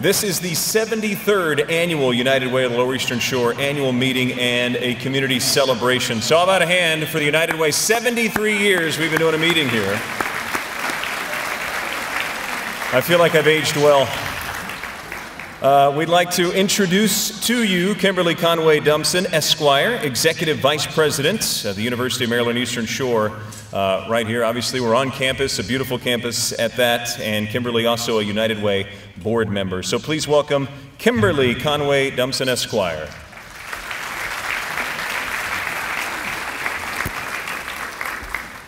This is the 73rd annual United Way of the Lower Eastern Shore annual meeting and a community celebration. So, how about a hand for the United Way? 73 years we've been doing a meeting here. I feel like I've aged well. Uh, we'd like to introduce to you Kimberly Conway Dumpson, Esquire, Executive Vice President of the University of Maryland Eastern Shore, uh, right here. Obviously, we're on campus, a beautiful campus at that, and Kimberly also a United Way board member. So please welcome Kimberly Conway Dumpson, Esquire.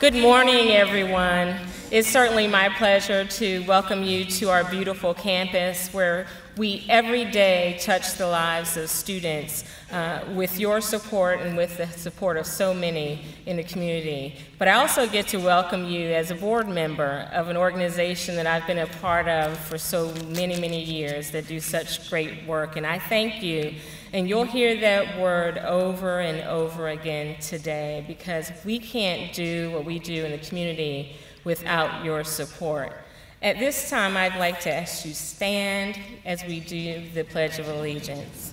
Good morning, everyone. It's certainly my pleasure to welcome you to our beautiful campus where we every day touch the lives of students uh, with your support and with the support of so many in the community. But I also get to welcome you as a board member of an organization that I've been a part of for so many, many years that do such great work. And I thank you. And you'll hear that word over and over again today because we can't do what we do in the community without your support. At this time, I'd like to ask you stand as we do the Pledge of Allegiance.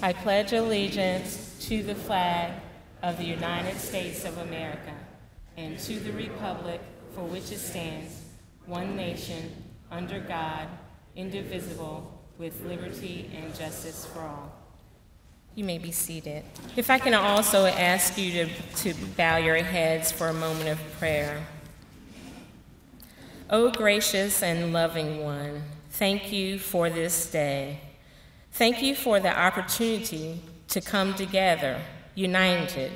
I pledge allegiance to the flag of the United States of America and to the republic for which it stands, one nation, under God, indivisible, with liberty and justice for all. You may be seated. If I can also ask you to, to bow your heads for a moment of prayer. O oh, gracious and loving one, thank you for this day. Thank you for the opportunity to come together, united,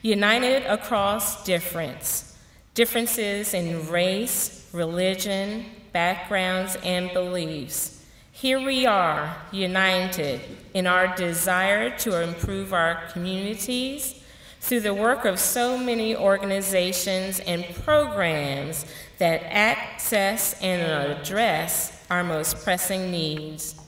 united across difference, differences in race, religion, backgrounds, and beliefs here we are, united in our desire to improve our communities through the work of so many organizations and programs that access and address our most pressing needs.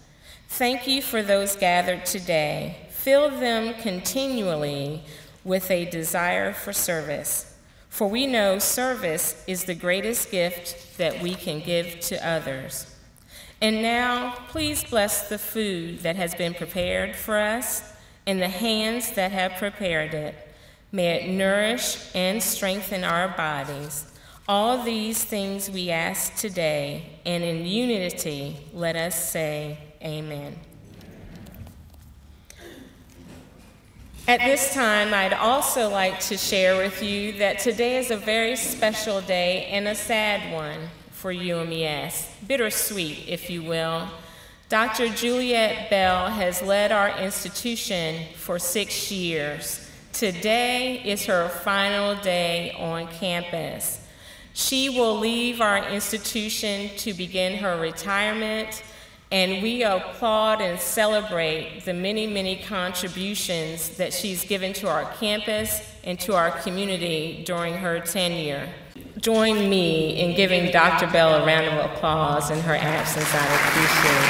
Thank you for those gathered today. Fill them continually with a desire for service, for we know service is the greatest gift that we can give to others. And now, please bless the food that has been prepared for us and the hands that have prepared it. May it nourish and strengthen our bodies. All these things we ask today, and in unity, let us say, Amen. At this time, I'd also like to share with you that today is a very special day and a sad one for UMES, bittersweet, if you will. Dr. Juliette Bell has led our institution for six years. Today is her final day on campus. She will leave our institution to begin her retirement, and we applaud and celebrate the many, many contributions that she's given to our campus and to our community during her tenure join me in giving Dr. Bell a round of applause in her absence. I appreciate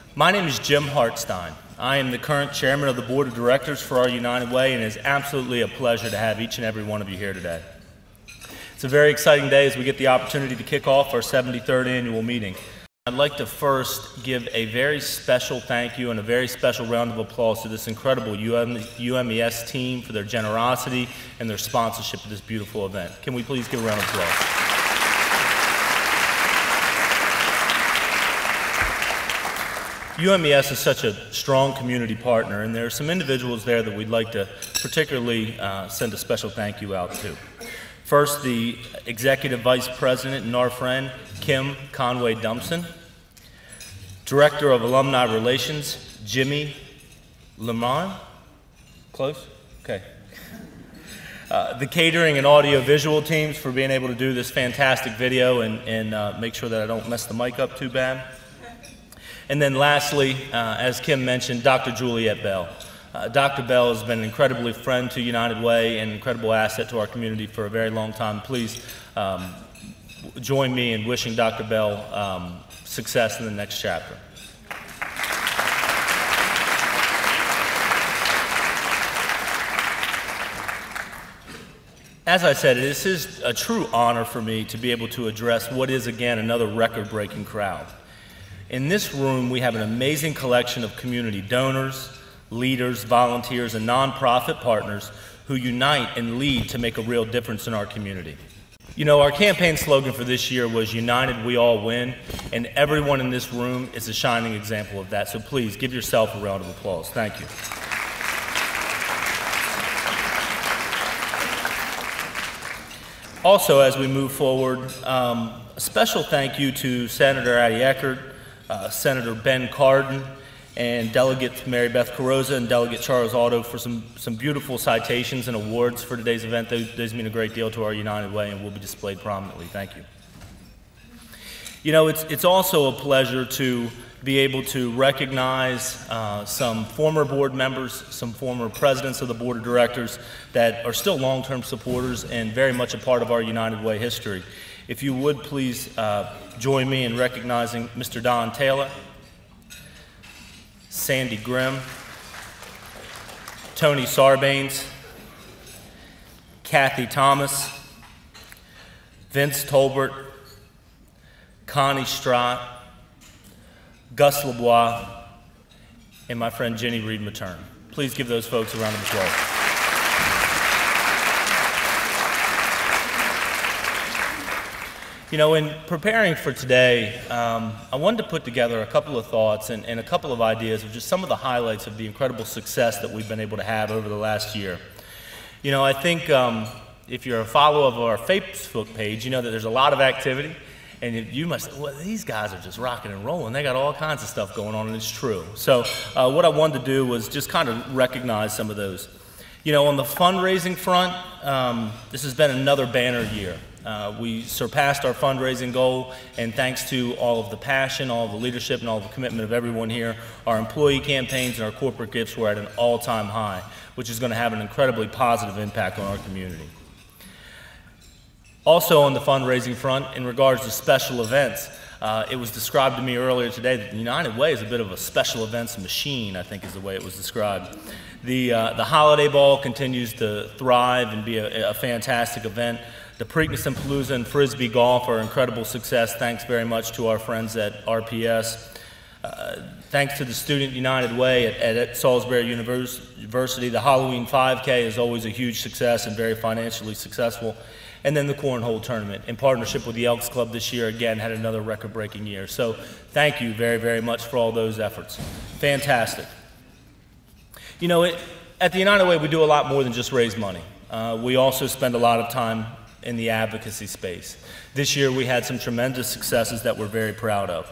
it. My name is Jim Hartstein. I am the current chairman of the board of directors for our United Way, and it is absolutely a pleasure to have each and every one of you here today. It's a very exciting day as we get the opportunity to kick off our 73rd annual meeting. I'd like to first give a very special thank you and a very special round of applause to this incredible UM, UMES team for their generosity and their sponsorship of this beautiful event. Can we please give a round of applause? UMES is such a strong community partner, and there are some individuals there that we'd like to particularly uh, send a special thank you out to. First, the Executive Vice President and our friend, Kim Conway Dumpson. Director of Alumni Relations, Jimmy Lemon. Close? Okay. Uh, the catering and audio visual teams for being able to do this fantastic video and, and uh, make sure that I don't mess the mic up too bad. And then lastly, uh, as Kim mentioned, Dr. Juliette Bell. Uh, Dr. Bell has been an incredibly friend to United Way and incredible asset to our community for a very long time. Please um, join me in wishing Dr. Bell um, success in the next chapter. As I said, this is a true honor for me to be able to address what is, again, another record breaking crowd. In this room, we have an amazing collection of community donors, leaders, volunteers, and nonprofit partners who unite and lead to make a real difference in our community. You know, our campaign slogan for this year was United We All Win, and everyone in this room is a shining example of that. So please give yourself a round of applause. Thank you. Also, as we move forward, um, a special thank you to Senator Addie Eckardt, uh, Senator Ben Cardin, and Delegate Mary Beth Carrozza and Delegate Charles Otto for some, some beautiful citations and awards for today's event. Those, those mean a great deal to our United Way and will be displayed prominently. Thank you. You know, it's, it's also a pleasure to be able to recognize uh, some former board members, some former presidents of the board of directors that are still long term supporters and very much a part of our United Way history. If you would please uh, join me in recognizing Mr. Don Taylor, Sandy Grimm, Tony Sarbanes, Kathy Thomas, Vince Tolbert, Connie Strott, Gus LeBois, and my friend Jenny Reed Matern. Please give those folks a round of applause. You know, in preparing for today, um, I wanted to put together a couple of thoughts and, and, a couple of ideas of just some of the highlights of the incredible success that we've been able to have over the last year. You know, I think um, if you're a follower of our Facebook page, you know that there's a lot of activity. And you must, well, these guys are just rocking and rolling. They got all kinds of stuff going on, and it's true. So, uh, what I wanted to do was just kind of recognize some of those. You know, on the fundraising front, um, this has been another banner year. Uh, we surpassed our fundraising goal, and thanks to all of the passion, all of the leadership, and all the commitment of everyone here, our employee campaigns and our corporate gifts were at an all time high, which is going to have an incredibly positive impact on our community. Also, on the fundraising front, in regards to special events, uh, it was described to me earlier today that the United Way is a bit of a special events machine, I think is the way it was described. The, uh, the Holiday Ball continues to thrive and be a, a fantastic event. The Preakness and Palooza and Frisbee Golf are incredible success. Thanks very much to our friends at RPS. Uh, thanks to the Student United Way at, at, at Salisbury University, the Halloween 5K is always a huge success and very financially successful. And then the Cornhole Tournament, in partnership with the Elks Club this year, again, had another record breaking year. So thank you very, very much for all those efforts. Fantastic. You know, it, at the United Way, we do a lot more than just raise money. Uh, we also spend a lot of time in the advocacy space. This year, we had some tremendous successes that we're very proud of.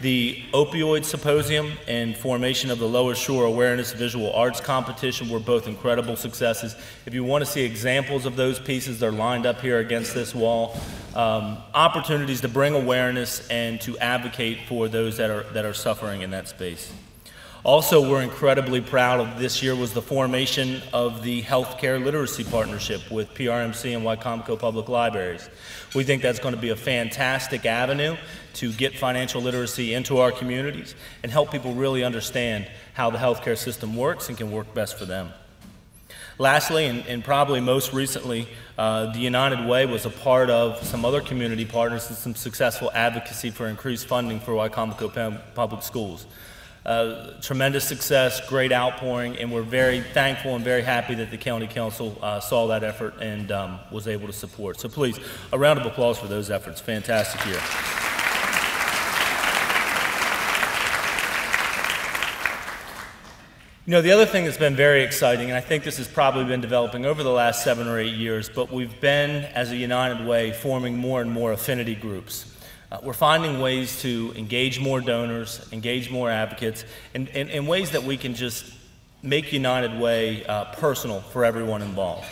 The Opioid Symposium and formation of the Lower Shore Awareness Visual Arts Competition were both incredible successes. If you want to see examples of those pieces, they're lined up here against this wall. Um, opportunities to bring awareness and to advocate for those that are, that are suffering in that space. Also, we're incredibly proud of this year was the formation of the Healthcare Literacy Partnership with PRMC and Wicomico Public Libraries. We think that's going to be a fantastic avenue to get financial literacy into our communities and help people really understand how the healthcare system works and can work best for them. Lastly, and, and probably most recently, uh, the United Way was a part of some other community partners and some successful advocacy for increased funding for Wicomico Public Schools. Uh, tremendous success, great outpouring, and we're very thankful and very happy that the County Council uh, saw that effort and um, was able to support. So please, a round of applause for those efforts. Fantastic year. You know, the other thing that's been very exciting, and I think this has probably been developing over the last seven or eight years, but we've been, as a United Way, forming more and more affinity groups. Uh, we're finding ways to engage more donors, engage more advocates, and in ways that we can just make United Way uh, personal for everyone involved.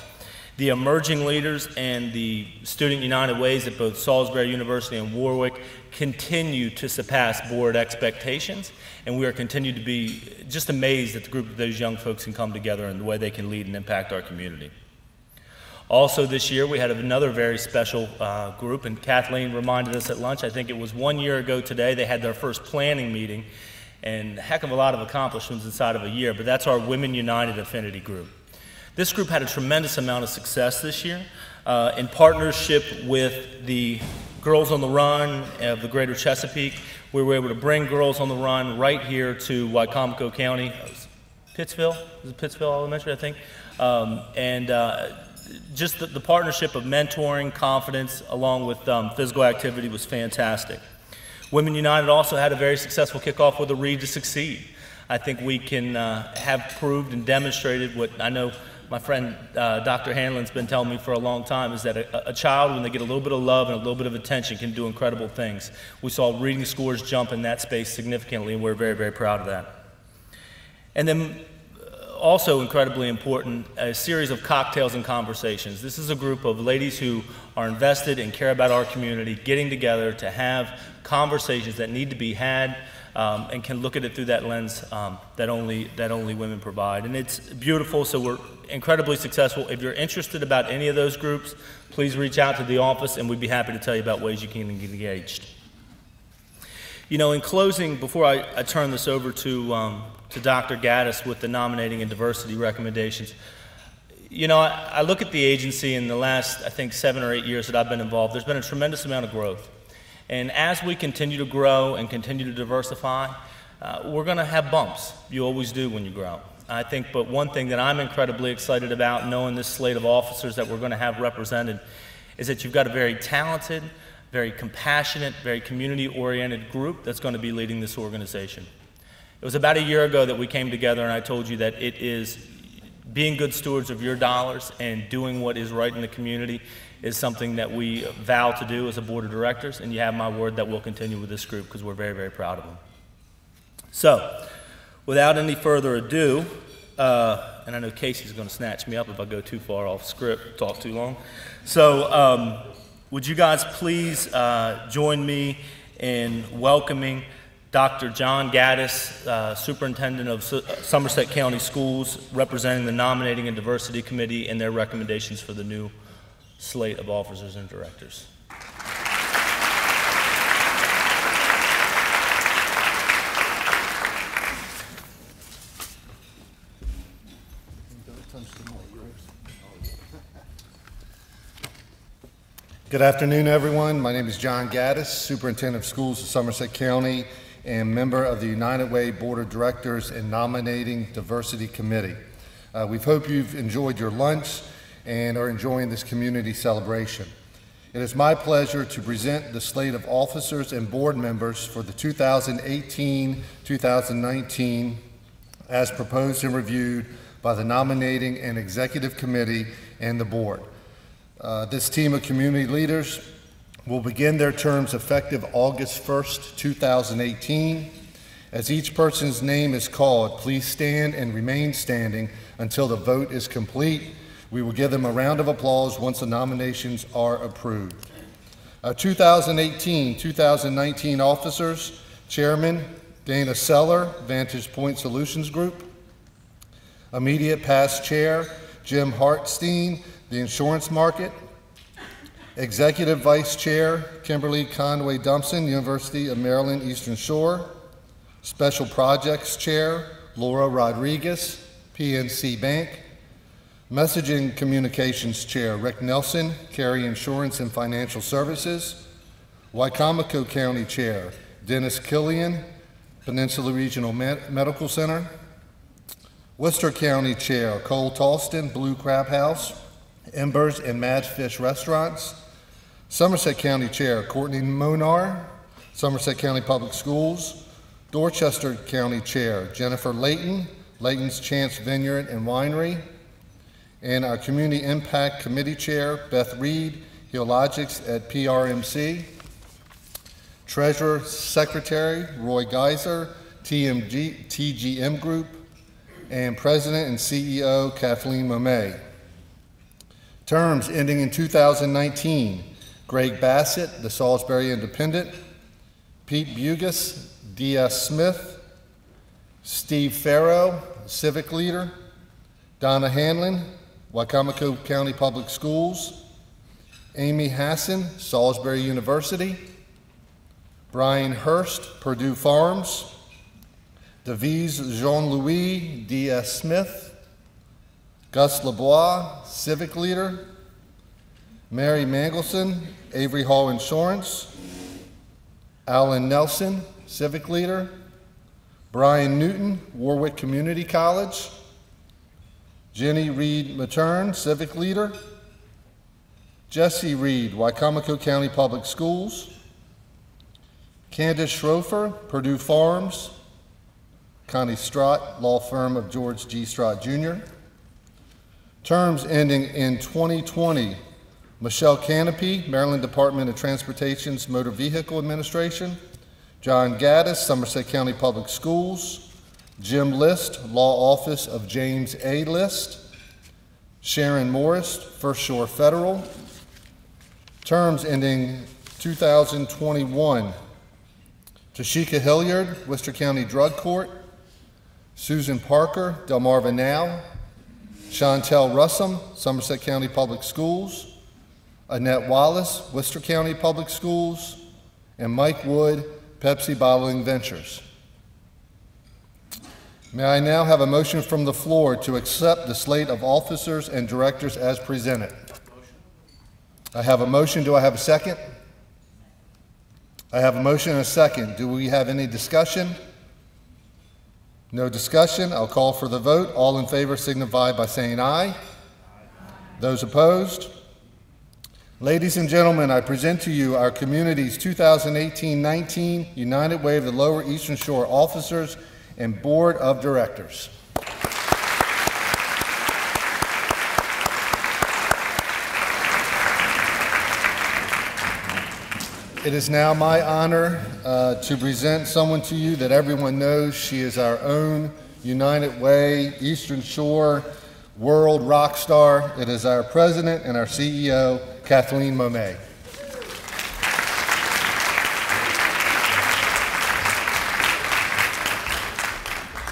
The emerging leaders and the Student United Ways at both Salisbury University and Wor-Wic continue to surpass board expectations, and we are continuing to be just amazed at the group of those young folks can come together and the way they can lead and impact our community. Also, this year we had another very special uh, group, and Kathleen reminded us at lunch. I think it was one year ago today. They had their first planning meeting, and heck of a lot of accomplishments inside of a year. But that's our Women United Affinity Group. This group had a tremendous amount of success this year uh, in partnership with the Girls on the Run of the Greater Chesapeake. We were able to bring Girls on the Run right here to Wicomico County, Pittsville, is it Pittsville Elementary, I think, um, and uh, just the, the, partnership of mentoring, confidence, along with um, physical activity was fantastic. Women United also had a very successful kickoff with a Read to Succeed. I think we can uh, have proved and demonstrated what I know my friend uh, Dr. Hanlon's been telling me for a long time is that a, a, child, when they get a little bit of love and a little bit of attention, can do incredible things. We saw reading scores jump in that space significantly, and we're very, very proud of that. And then, also incredibly important, a series of cocktails and conversations. This is a group of ladies who are invested and care about our community, getting together to have conversations that need to be had um, and can look at it through that lens um, that, only, that only women provide. And it's beautiful, so we're incredibly successful. If you're interested about any of those groups, please reach out to the office and we'd be happy to tell you about ways you can get engaged. You know, in closing, before I, I turn this over to, um, to Dr. Gaddis with the nominating and diversity recommendations, you know, I, I look at the agency in the last, I think, seven or eight years that I've been involved, there's been a tremendous amount of growth. And as we continue to grow and continue to diversify, uh, we're going to have bumps. You always do when you grow. I think, but one thing that I'm incredibly excited about, knowing this slate of officers that we're going to have represented, is that you've got a very talented, very compassionate, very community oriented group that's going to be leading this organization. It was about a year ago that we came together and I told you that it is being good stewards of your dollars and doing what is right in the community is something that we vow to do as a board of directors, and you have my word that we'll continue with this group because we're very, very proud of them. So, without any further ado, uh, and I know Casey's going to snatch me up if I go too far off script, talk too long. So, um, would you guys please uh, join me in welcoming Dr. John Gaddis, uh, Superintendent of Somerset County Schools, representing the Nominating and Diversity Committee and their recommendations for the new slate of officers and directors. Good afternoon, everyone. My name is John Gaddis, Superintendent of Schools of Somerset County and member of the United Way Board of Directors and Nominating Diversity Committee. Uh, we hope you've enjoyed your lunch and are enjoying this community celebration. It is my pleasure to present the slate of officers and board members for the 2018-2019 as proposed and reviewed by the Nominating and Executive Committee and the board. Uh, this team of community leaders will begin their terms effective August 1st, 2018. As each person's name is called, please stand and remain standing until the vote is complete we will give them a round of applause once the nominations are approved. Our 2018-2019 officers, Chairman Dana Seller, Vantage Point Solutions Group. Immediate past chair, Jim Hartstein, the insurance market. Executive Vice Chair, Kimberly Conway Dumpson, University of Maryland Eastern Shore. Special Projects Chair, Laura Rodriguez, PNC Bank. Messaging Communications Chair Rick Nelson, Carey Insurance and Financial Services. Wicomico County Chair Dennis Killian, Peninsula Regional Med Medical Center. Worcester County Chair Cole Talston, Blue Crab House, Embers and Mad Fish Restaurants. Somerset County Chair Courtney Monar, Somerset County Public Schools. Dorchester County Chair Jennifer Layton, Layton's Chance Vineyard and Winery and our Community Impact Committee Chair, Beth Reed, Healogics at PRMC, Treasurer Secretary, Roy Geiser, TMG, TGM Group, and President and CEO, Kathleen Momme. Terms ending in 2019, Greg Bassett, the Salisbury Independent, Pete Bugas, D.S. Smith, Steve Farrow, Civic Leader, Donna Hanlon, Wicomico County Public Schools, Amy Hassan, Salisbury University, Brian Hurst, Perdue Farms, Devise Jean-Louis D.S. Smith, Gus LeBois, Civic Leader. Mary Mangelson, Avery Hall Insurance. Alan Nelson, Civic Leader. Brian Newton, Wor-Wic Community College. Jenny Reed Matern, Civic Leader. Jesse Reed, Wicomico County Public Schools. Candace Schrofer, Perdue Farms. Connie Strott, law firm of George G. Strott Jr. Terms ending in 2020, Michelle Canopy, Maryland Department of Transportation's Motor Vehicle Administration. John Gaddis, Somerset County Public Schools. Jim List, Law Office of James A. List. Sharon Morris, First Shore Federal. Terms ending 2021. Tashika Hilliard, Worcester County Drug Court. Susan Parker, Delmarva Now. Chantel Russum, Somerset County Public Schools. Annette Wallace, Worcester County Public Schools. And Mike Wood, Pepsi Bottling Ventures. May I now have a motion from the floor to accept the slate of officers and directors as presented? I have a motion. Do I have a second? I have a motion and a second. Do we have any discussion? No discussion. I'll call for the vote. All in favor signify by saying aye. Those opposed? Ladies and gentlemen, I present to you our community's 2018-19 United Way of the Lower Eastern Shore Officers and Board of Directors. It is now my honor uh, to present someone to you that everyone knows. She is our own United Way Eastern Shore world rock star. It is our president and our CEO, Kathleen Momme.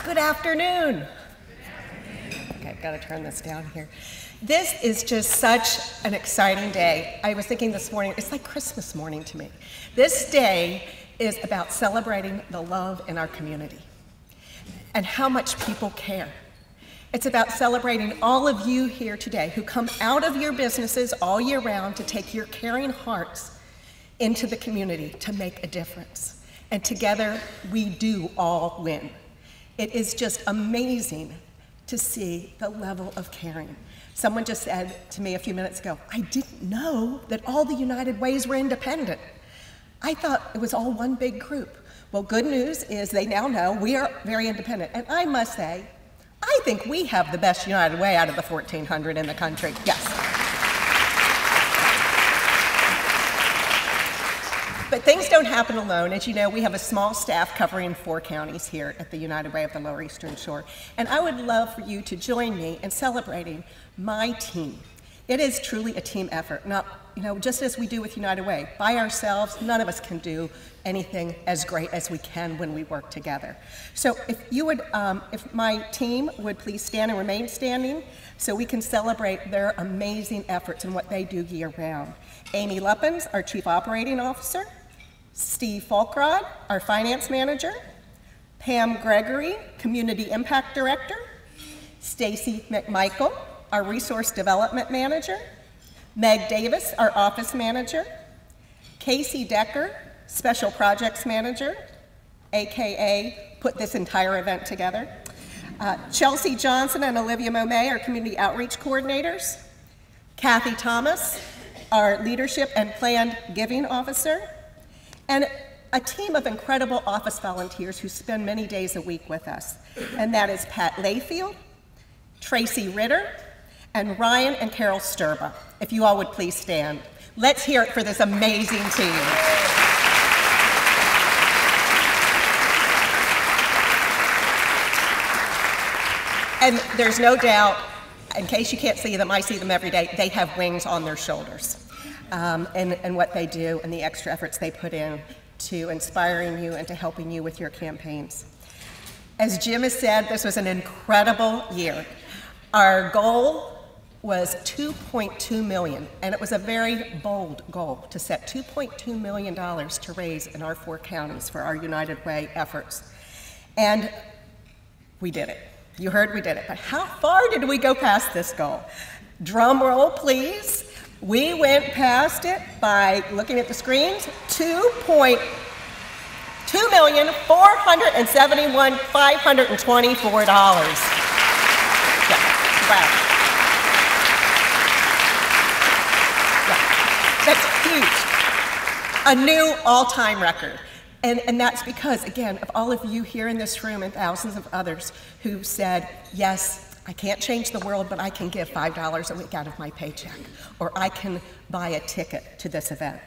Good afternoon. Got to turn this down here. This is just such an exciting day. I was thinking this morning, it's like Christmas morning to me. This day is about celebrating the love in our community and how much people care. It's about celebrating all of you here today who come out of your businesses all year round to take your caring hearts into the community to make a difference. And together, we do all win. It is just amazing to see the level of caring. Someone just said to me a few minutes ago, I didn't know that all the United Ways were independent. I thought it was all one big group. Well, good news is they now know we are very independent. And I must say, I think we have the best United Way out of the 1,400 in the country. Yes. But things don't happen alone. As you know, we have a small staff covering four counties here at the United Way of the Lower Eastern Shore. And I would love for you to join me in celebrating my team. It is truly a team effort. Not, you know, just as we do with United Way. By ourselves, none of us can do anything as great as we can when we work together. So if you would, um, if my team would please stand and remain standing so we can celebrate their amazing efforts and what they do year round. Amy Luppens, our Chief Operating Officer. Steve Falkrod, our Finance Manager. Pam Gregory, Community Impact Director. Stacy McMichael, our Resource Development Manager. Meg Davis, our Office Manager. Casey Decker, Special Projects Manager, AKA put this entire event together. Uh, Chelsea Johnson and Olivia Momme, our Community Outreach Coordinators. Kathy Thomas, our Leadership and Planned Giving Officer and a team of incredible office volunteers who spend many days a week with us. And that is Pat Layfield, Tracy Ritter, and Ryan and Carol Sturba. If you all would please stand. Let's hear it for this amazing team. And there's no doubt, in case you can't see them, I see them every day, they have wings on their shoulders um, and, and what they do and the extra efforts they put in to inspiring you and to helping you with your campaigns. As Jim has said, this was an incredible year. Our goal was 2.2 million, and it was a very bold goal to set 2.2 million dollars to raise in our four counties for our United Way efforts. And we did it. You heard we did it, but how far did we go past this goal? Drum roll, please. We went past it by looking at the screens, two point two million four hundred and seventy-one five hundred and twenty-four dollars. Yeah, wow. Yeah, that's huge. A new all-time record. And, and that's because, again, of all of you here in this room and thousands of others who said, yes, I can't change the world, but I can give $5 a week out of my paycheck, or I can buy a ticket to this event.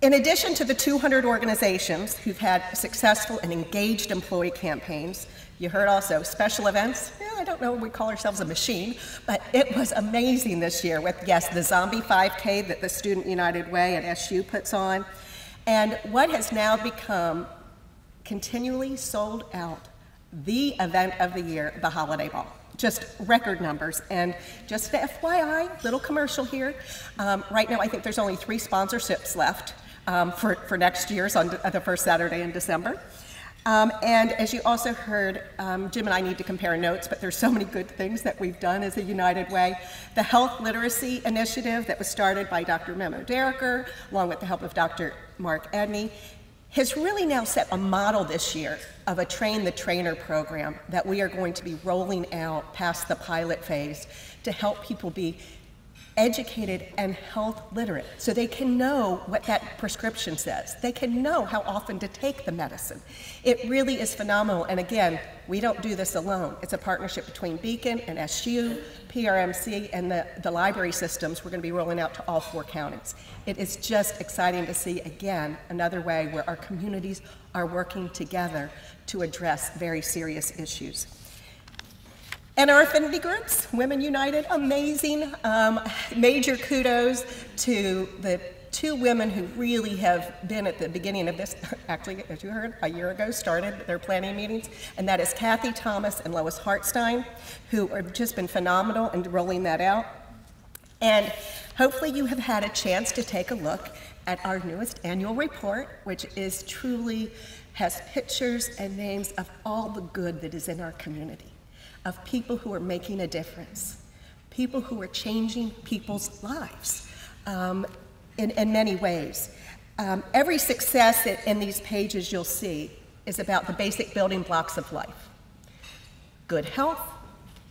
In addition to the 200 organizations who've had successful and engaged employee campaigns, you heard also special events. Yeah, I don't know we call ourselves a machine, but it was amazing this year with, yes, the Zombie 5K that the Student United Way at SU puts on, and what has now become continually sold out the event of the year, the Holiday Ball. Just record numbers. And just FYI, little commercial here. Um, right now, I think there's only three sponsorships left um, for, for next year's on the first Saturday in December. Um, and as you also heard, um, Jim and I need to compare notes, but there's so many good things that we've done as a United Way. The Health Literacy Initiative that was started by Dr. Memo Diriker, along with the help of Dr. Mark Edney, has really now set a model this year of a train the trainer program that we are going to be rolling out past the pilot phase to help people be educated and health literate so they can know what that prescription says. They can know how often to take the medicine. It really is phenomenal. And again, we don't do this alone. It's a partnership between Beacon and SU, PRMC, and the, the library systems we're going to be rolling out to all four counties. It is just exciting to see, again, another way where our communities are working together to address very serious issues. And our affinity groups, Women United, amazing. Um, major kudos to the two women who really have been at the beginning of this, actually, as you heard, a year ago started their planning meetings, and that is Kathy Thomas and Lois Hartstein, who have just been phenomenal in rolling that out. And hopefully you have had a chance to take a look at our newest annual report, which is truly has pictures and names of all the good that is in our community of people who are making a difference, people who are changing people's lives um, in, in, many ways. Um, every success in these pages you'll see is about the basic building blocks of life good health,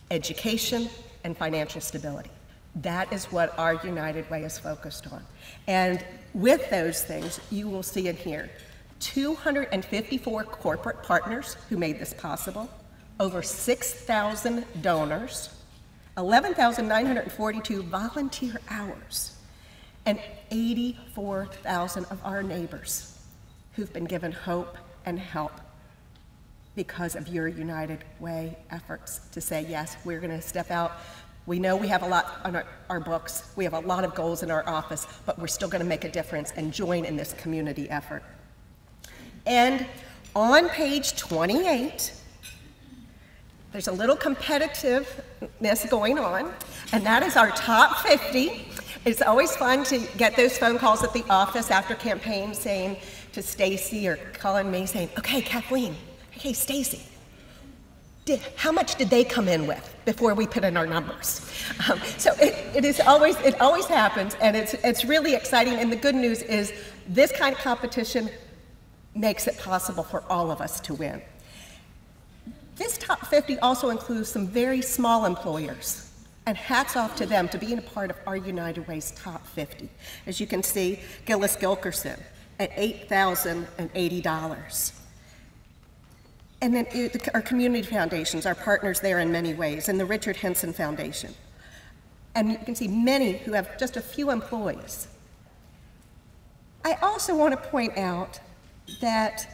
education, and financial stability. That is what our United Way is focused on. And with those things, you will see in here 254 corporate partners who made this possible, over 6,000 donors, 11,942 volunteer hours, and 84,000 of our neighbors who've been given hope and help because of your United Way efforts to say, yes, we're going to step out. We know we have a lot on our, our, books, we have a lot of goals in our office, but we're still going to make a difference and join in this community effort. And on page 28, there's a little competitiveness going on, and that is our top 50. It's always fun to get those phone calls at the office after campaign saying to Stacy or calling me saying, okay, Kathleen, okay, Stacy, did, how much did they come in with before we put in our numbers? Um, so it, it is always, it always happens, and it's, it's really exciting. And the good news is this kind of competition makes it possible for all of us to win. This top 50 also includes some very small employers, and hats off to them to being a part of our United Way's top 50. As you can see, Gillis Gilkerson at $8,080. And then our community foundations, our partners there in many ways, and the Richard Henson Foundation. And you can see many who have just a few employees. I also want to point out that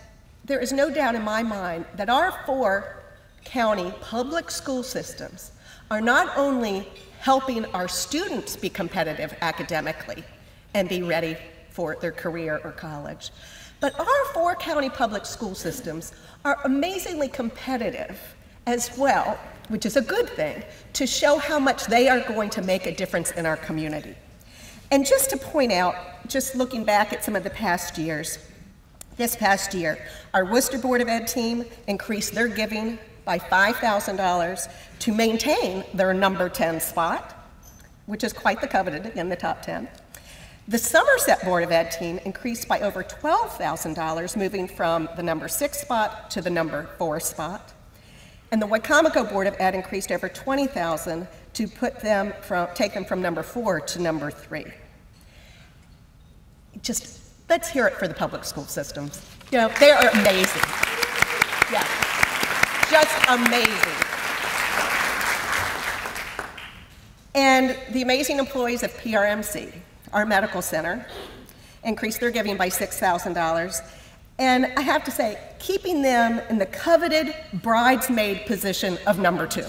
there is no doubt in my mind that our four County public school systems are not only helping our students be competitive academically and be ready for their career or college, but our four county public school systems are amazingly competitive as well, which is a good thing, to show how much they are going to make a difference in our community. And just to point out, just looking back at some of the past years, this past year, our Worcester Board of Ed team increased their giving by $5,000 to maintain their number 10 spot, which is quite the coveted in the top 10. The Somerset Board of Ed team increased by over $12,000, moving from the number six spot to the number four spot. And the Wicomico Board of Ed increased over 20,000 to put them from, take them from number four to number three. Just let's hear it for the public school systems. You know, they are amazing. Yeah, just amazing. And the amazing employees of PRMC, our medical center, increased their giving by $6,000. And I have to say, keeping them in the coveted bridesmaid position of number two.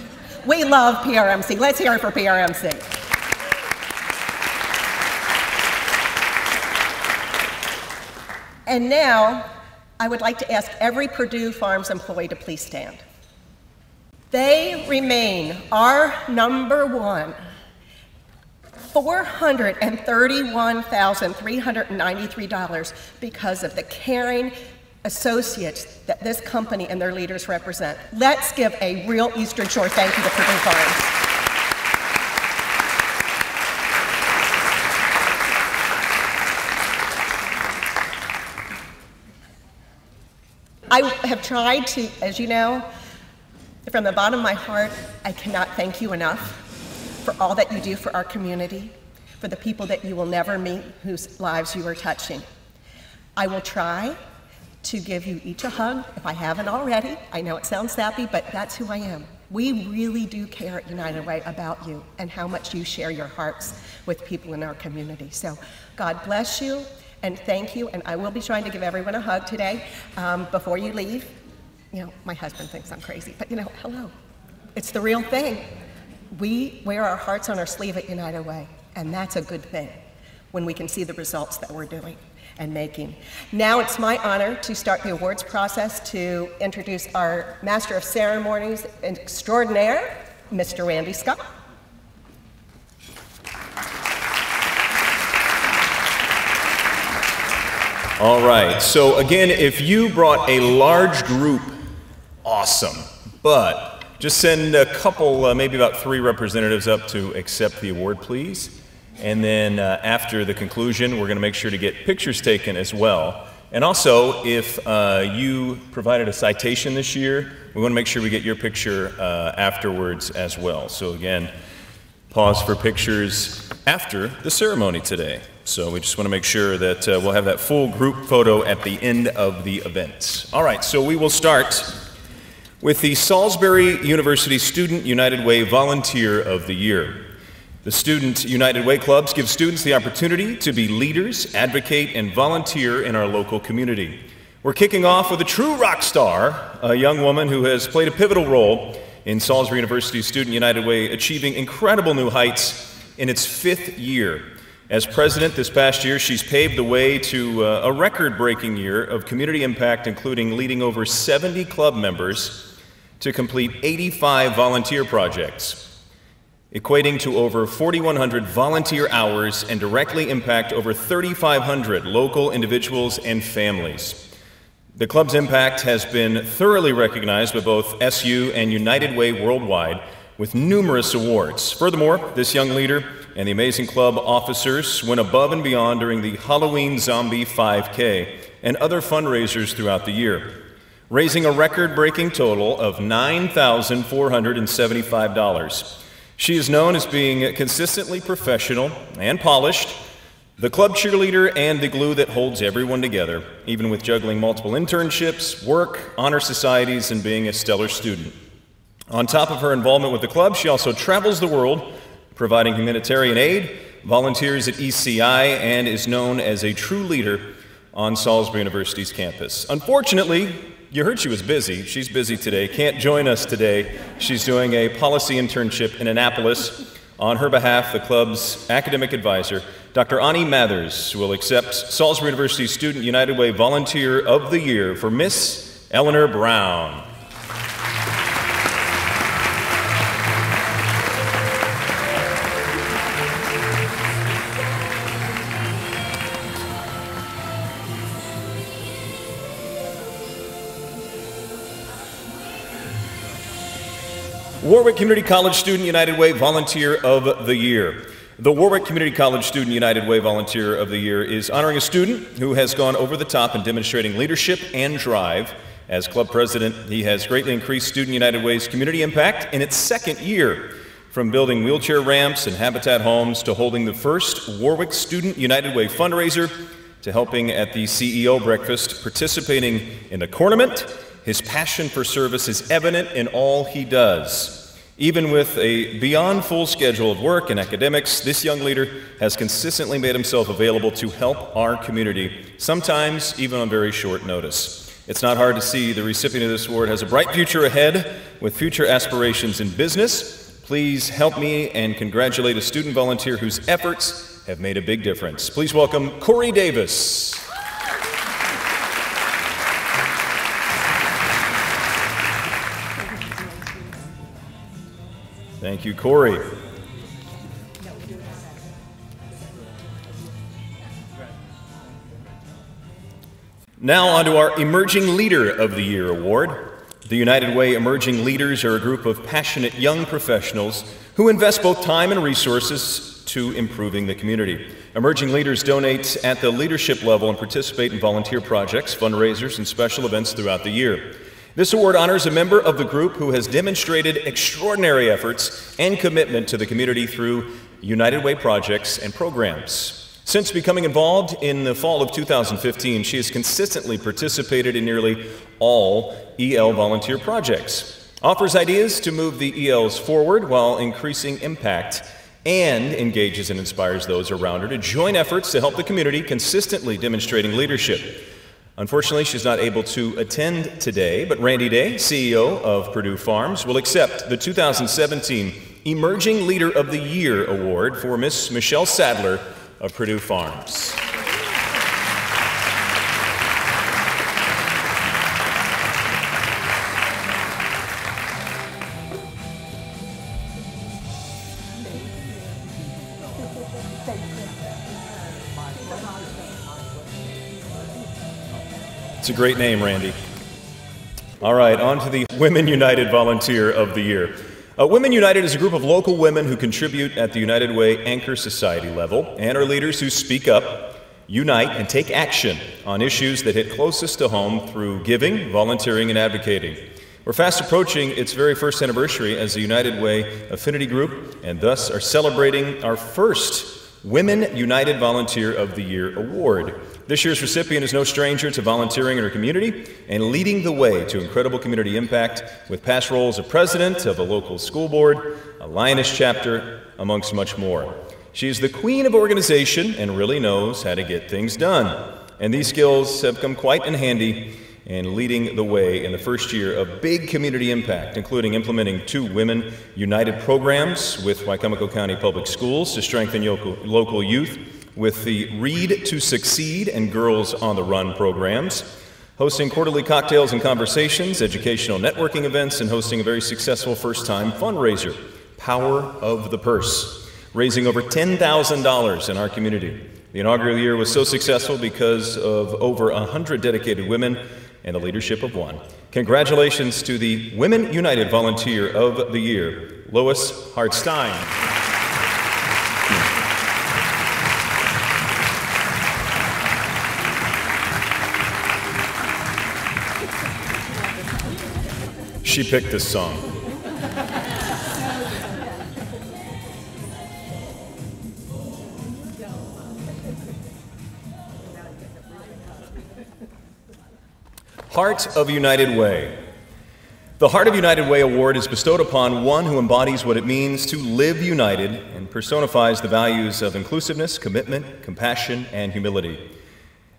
We love PRMC. Let's hear it for PRMC. And now, I would like to ask every Perdue Farms employee to please stand. They remain our number one $431,393 because of the caring associates that this company and their leaders represent. Let's give a real Eastern Shore thank you to Perdue Farms. I have tried to, as you know, from the bottom of my heart, I cannot thank you enough for all that you do for our community, for the people that you will never meet whose lives you are touching. I will try to give you each a hug if I haven't already. I know it sounds sappy, but that's who I am. We really do care at United Way about you and how much you share your hearts with people in our community. So God bless you and thank you. And I will be trying to give everyone a hug today um, before you leave. You know, my husband thinks I'm crazy, but you know, hello. It's the real thing. We wear our hearts on our sleeve at United Way, and that's a good thing when we can see the results that we're doing and making. Now it's my honor to start the awards process to introduce our Master of Ceremonies extraordinaire, Mr. Randy Scott. All right, so again, if you brought a large group, awesome. But just send a couple, uh, maybe about three representatives up to accept the award, please. And then uh, after the conclusion, we're going to make sure to get pictures taken as well. And also, if uh, you provided a citation this year, we want to make sure we get your picture uh, afterwards as well. So, again, pause for pictures after the ceremony today. So, we just want to make sure that uh, we'll have that full group photo at the end of the event. All right, so we will start with the Salisbury University Student United Way Volunteer of the Year. The Student United Way Clubs give students the opportunity to be leaders, advocate, and volunteer in our local community. We're kicking off with a true rock star, a young woman who has played a pivotal role in Salisbury University Student United Way achieving incredible new heights in its fifth year. As president this past year, she's paved the way to uh, a record breaking year of community impact, including leading over 70 club members to complete 85 volunteer projects, equating to over 4,100 volunteer hours and directly impact over 3,500 local individuals and families. The club's impact has been thoroughly recognized by both SU and United Way worldwide with numerous awards. Furthermore, this young leader and the amazing club officers went above and beyond during the Halloween Zombie 5K and other fundraisers throughout the year raising a record breaking total of $9,475. She is known as being consistently professional and polished, the club cheerleader, and the glue that holds everyone together, even with juggling multiple internships, work, honor societies, and being a stellar student. On top of her involvement with the club, she also travels the world providing humanitarian aid, volunteers at ECI, and is known as a true leader on Salisbury University's campus. Unfortunately, you heard she was busy. She's busy today, can't join us today. She's doing a policy internship in Annapolis. On her behalf, the club's academic advisor, Dr. Ani Mathers, will accept Salisbury University Student United Way Volunteer of the Year for Miss Eleanor Brown. Wor-Wic Community College Student United Way Volunteer of the Year. The Wor-Wic Community College Student United Way Volunteer of the Year is honoring a student who has gone over the top in demonstrating leadership and drive. As club president, he has greatly increased Student United Way's community impact in its second year. From building wheelchair ramps and habitat homes to holding the first Wor-Wic Student United Way fundraiser to helping at the CEO breakfast, participating in a tournament, his passion for service is evident in all he does. Even with a beyond full schedule of work and academics, this young leader has consistently made himself available to help our community, sometimes even on very short notice. It's not hard to see the recipient of this award has a bright future ahead with future aspirations in business. Please help me and congratulate a student volunteer whose efforts have made a big difference. Please welcome Corey Davis. Thank you, Corey. Now, on to our Emerging Leader of the Year award. The United Way Emerging Leaders are a group of passionate young professionals who invest both time and resources to improving the community. Emerging leaders donate at the leadership level and participate in volunteer projects, fundraisers, and special events throughout the year. This award honors a member of the group who has demonstrated extraordinary efforts and commitment to the community through United Way projects and programs. Since becoming involved in the fall of 2015, she has consistently participated in nearly all EL volunteer projects, offers ideas to move the ELs forward while increasing impact, and engages and inspires those around her to join efforts to help the community consistently demonstrating leadership. Unfortunately, she's not able to attend today, but Randy Day, CEO of Perdue Farms, will accept the 2017 Emerging Leader of the Year award for Miss Michelle Sadler of Perdue Farms. It's a great name, Randy. All right, on to the Women United Volunteer of the Year. Uh, women United is a group of local women who contribute at the United Way Anchor Society level and are leaders who speak up, unite, and take action on issues that hit closest to home through giving, volunteering, and advocating. We're fast approaching its very first anniversary as a United Way affinity group and thus are celebrating our first Women United Volunteer of the Year award. This year's recipient is no stranger to volunteering in her community and leading the way to incredible community impact with past roles of president of a local school board, a Lioness chapter, amongst much more. She is the queen of organization and really knows how to get things done. And these skills have come quite in handy in leading the way in the first year of big community impact, including implementing two Women United programs with Wicomico County Public Schools to strengthen local, local youth with the Read to Succeed and Girls on the Run programs, hosting quarterly cocktails and conversations, educational networking events, and hosting a very successful first time fundraiser, Power of the Purse, raising over $10,000 in our community. The inaugural year was so successful because of over 100 dedicated women and the leadership of one. Congratulations to the Women United Volunteer of the Year, Lois Hartstein. She picked this song. Heart of United Way. The Heart of United Way Award is bestowed upon one who embodies what it means to live united and personifies the values of inclusiveness, commitment, compassion, and humility.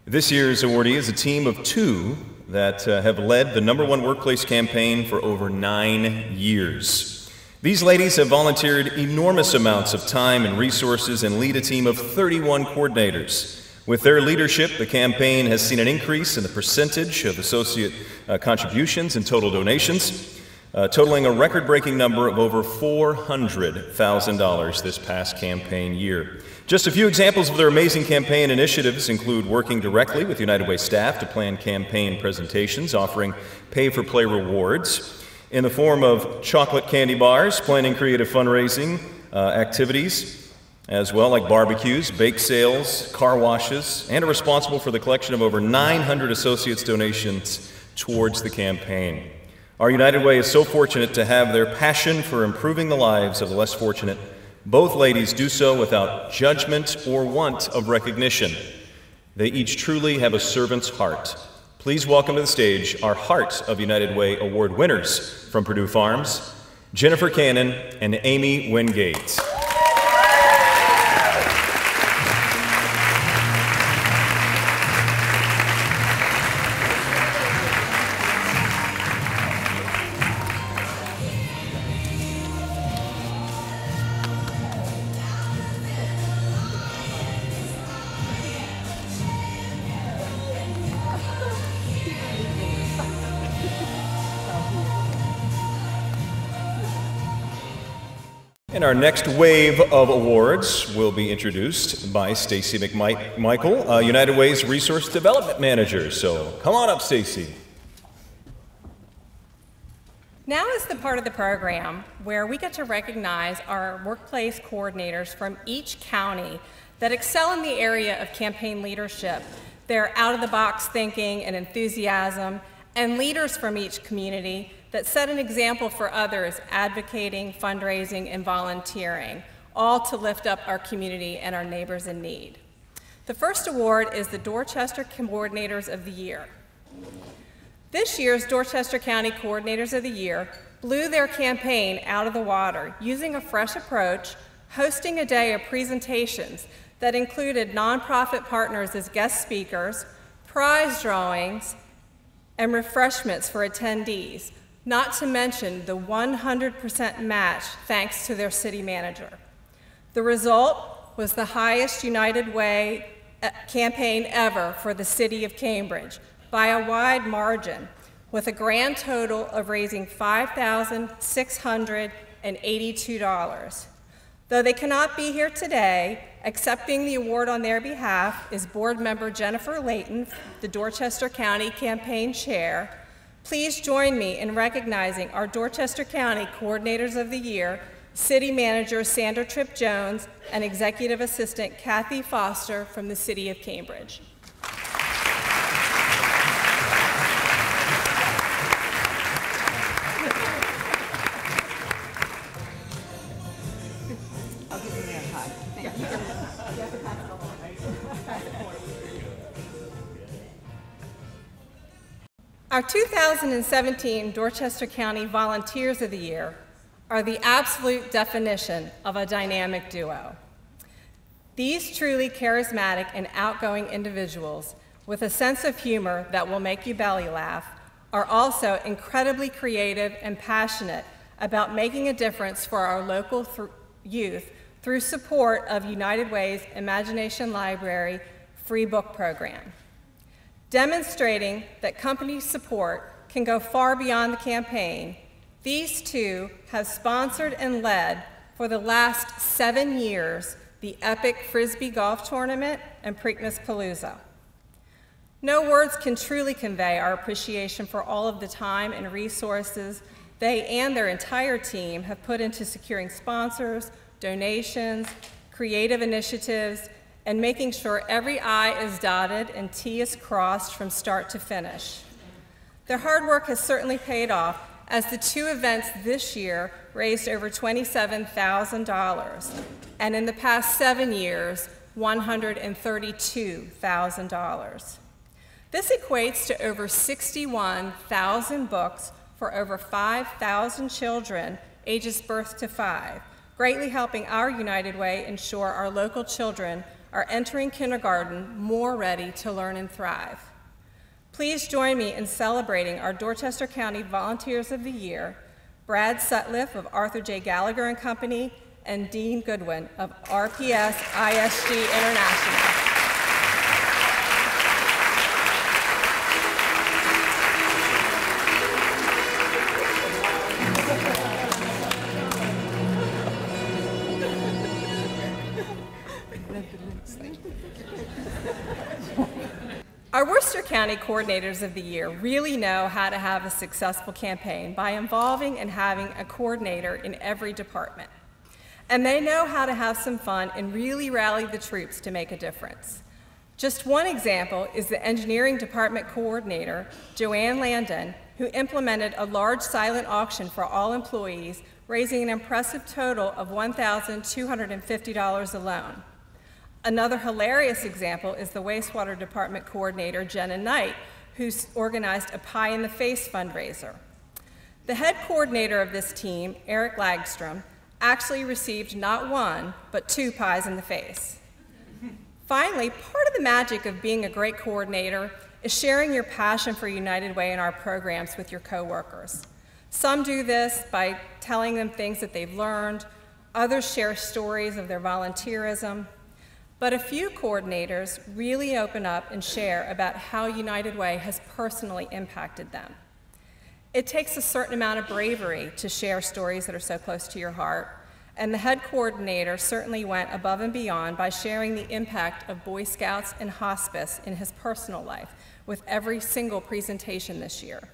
This year's awardee is a team of two that uh, have led the number one workplace campaign for over nine years. These ladies have volunteered enormous amounts of time and resources and lead a team of 31 coordinators. With their leadership, the campaign has seen an increase in the percentage of associate uh, contributions and total donations, uh, totaling a record breaking number of over $400,000 this past campaign year. Just a few examples of their amazing campaign initiatives include working directly with United Way staff to plan campaign presentations, offering pay for play rewards, in the form of chocolate candy bars, planning creative fundraising uh, activities as well, like barbecues, bake sales, car washes, and are responsible for the collection of over 900 associates donations towards the campaign. Our United Way is so fortunate to have their passion for improving the lives of the less fortunate. Both ladies do so without judgment or want of recognition. They each truly have a servant's heart. Please welcome to the stage our Heart of United Way Award winners from Perdue Farms, Jennifer Cannon and Amy Wingate. And our next wave of awards will be introduced by Stacy McMichael, uh, United Way's Resource Development Manager. So come on up, Stacy. Now is the part of the program where we get to recognize our workplace coordinators from each county that excel in the area of campaign leadership. Their out of the box thinking and enthusiasm, and leaders from each community that set an example for others advocating, fundraising, and volunteering, all to lift up our community and our neighbors in need. The first award is the Dorchester Coordinators of the Year. This year's Dorchester County Coordinators of the Year blew their campaign out of the water using a fresh approach, hosting a day of presentations that included nonprofit partners as guest speakers, prize drawings, and refreshments for attendees, not to mention the 100% match thanks to their city manager. The result was the highest United Way uh, campaign ever for the city of Cambridge by a wide margin, with a grand total of raising $5,682. Though they cannot be here today, accepting the award on their behalf is board member Jennifer Layton, the Dorchester County Campaign Chair, Please join me in recognizing our Dorchester County Coordinators of the Year, City Manager Sandra Tripp Jones, and Executive Assistant Kathy Foster from the City of Cambridge. Our 2017 Dorchester County Volunteers of the Year are the absolute definition of a dynamic duo. These truly charismatic and outgoing individuals with a sense of humor that will make you belly laugh are also incredibly creative and passionate about making a difference for our local th youth through support of United Way's Imagination Library free book program demonstrating that company support can go far beyond the campaign, these two have sponsored and led for the last seven years the epic Frisbee golf tournament and Preakness Palooza. No words can truly convey our appreciation for all of the time and resources they and their entire team have put into securing sponsors, donations, creative initiatives, and making sure every I is dotted and T is crossed from start to finish. Their hard work has certainly paid off as the two events this year raised over $27,000, and in the past seven years, $132,000. This equates to over 61,000 books for over 5,000 children ages birth to five, greatly helping our United Way ensure our local children are entering kindergarten more ready to learn and thrive. Please join me in celebrating our Dorchester County Volunteers of the Year, Brad Sutliff of Arthur J. Gallagher and Company, and Dean Goodwin of RPS ISG International. County Coordinators of the Year really know how to have a successful campaign by involving and having a coordinator in every department. And they know how to have some fun and really rally the troops to make a difference. Just one example is the Engineering Department Coordinator, Joanne Landon, who implemented a large silent auction for all employees, raising an impressive total of $1,250 alone. Another hilarious example is the wastewater department coordinator, Jenna Knight, who organized a Pie in the Face fundraiser. The head coordinator of this team, Eric Lagstrom, actually received not one, but two pies in the face. Finally, part of the magic of being a great coordinator is sharing your passion for United Way and our programs with your coworkers. Some do this by telling them things that they've learned, others share stories of their volunteerism, but a few coordinators really open up and share about how United Way has personally impacted them. It takes a certain amount of bravery to share stories that are so close to your heart, and the head coordinator certainly went above and beyond by sharing the impact of Boy Scouts and hospice in his personal life with every single presentation this year.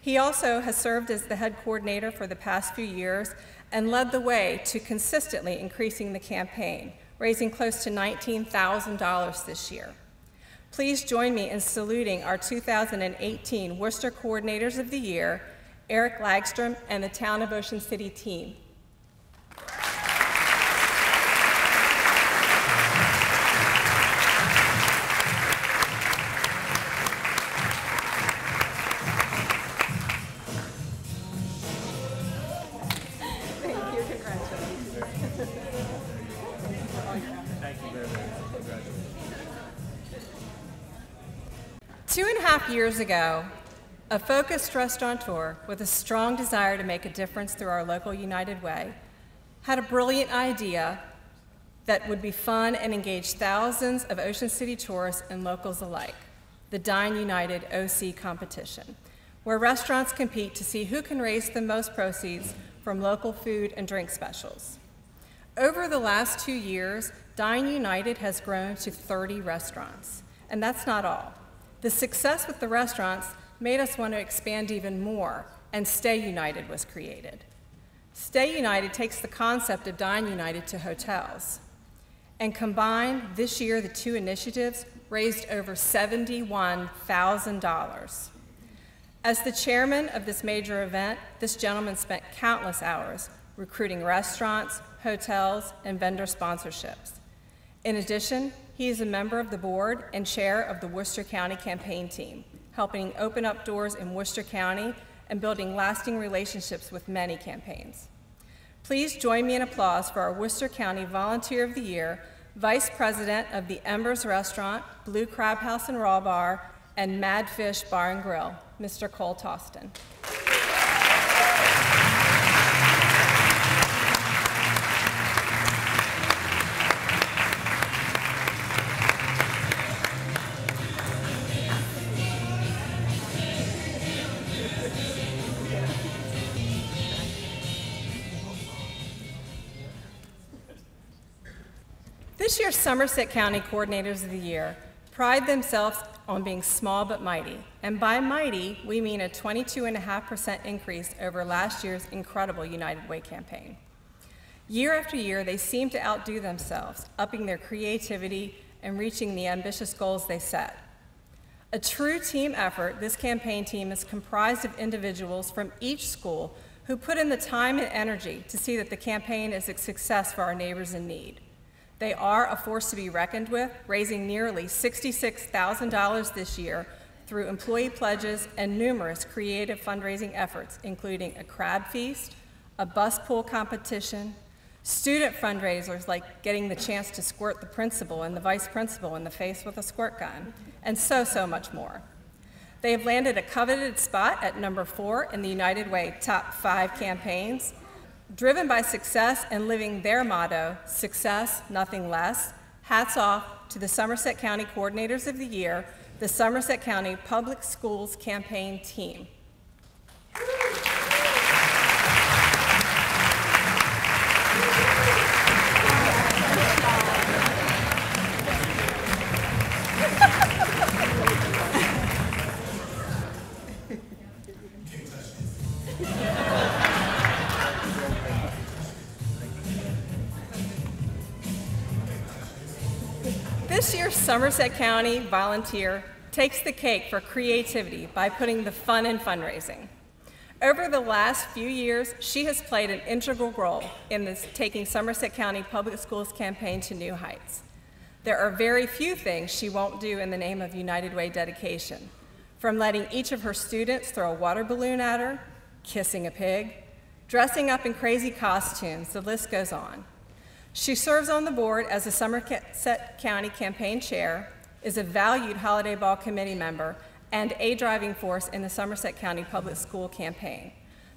He also has served as the head coordinator for the past few years and led the way to consistently increasing the campaign, raising close to $19,000 this year. Please join me in saluting our 2018 Worcester Coordinators of the Year, Eric Lagstrom and the Town of Ocean City team. Years ago, a focused restaurateur with a strong desire to make a difference through our local United Way had a brilliant idea that would be fun and engage thousands of Ocean City tourists and locals alike the Dine United OC competition, where restaurants compete to see who can raise the most proceeds from local food and drink specials. Over the last two years, Dine United has grown to 30 restaurants, and that's not all. The success with the restaurants made us want to expand even more, and Stay United was created. Stay United takes the concept of Dine United to hotels. And combined, this year, the two initiatives raised over $71,000. As the chairman of this major event, this gentleman spent countless hours recruiting restaurants, hotels, and vendor sponsorships. In addition, he is a member of the board and chair of the Worcester County campaign team, helping open up doors in Worcester County and building lasting relationships with many campaigns. Please join me in applause for our Worcester County Volunteer of the Year, Vice President of the Embers Restaurant, Blue Crab House and Raw Bar, and Mad Fish Bar and Grill, Mr. Cole Toston. This year's Somerset County Coordinators of the Year pride themselves on being small but mighty. And by mighty, we mean a 22.5% increase over last year's incredible United Way campaign. Year after year, they seem to outdo themselves, upping their creativity and reaching the ambitious goals they set. A true team effort, this campaign team is comprised of individuals from each school who put in the time and energy to see that the campaign is a success for our neighbors in need. They are a force to be reckoned with, raising nearly $66,000 this year through employee pledges and numerous creative fundraising efforts, including a crab feast, a bus pool competition, student fundraisers like getting the chance to squirt the principal and the vice principal in the face with a squirt gun, and so, so much more. They have landed a coveted spot at number four in the United Way top five campaigns, Driven by success and living their motto, success, nothing less, hats off to the Somerset County Coordinators of the Year, the Somerset County Public Schools Campaign Team. Somerset County volunteer takes the cake for creativity by putting the fun in fundraising. Over the last few years, she has played an integral role in this taking Somerset County Public Schools campaign to new heights. There are very few things she won't do in the name of United Way dedication, from letting each of her students throw a water balloon at her, kissing a pig, dressing up in crazy costumes, the list goes on. She serves on the board as the Somerset County campaign chair, is a valued Holiday Ball committee member, and a driving force in the Somerset County Public School campaign.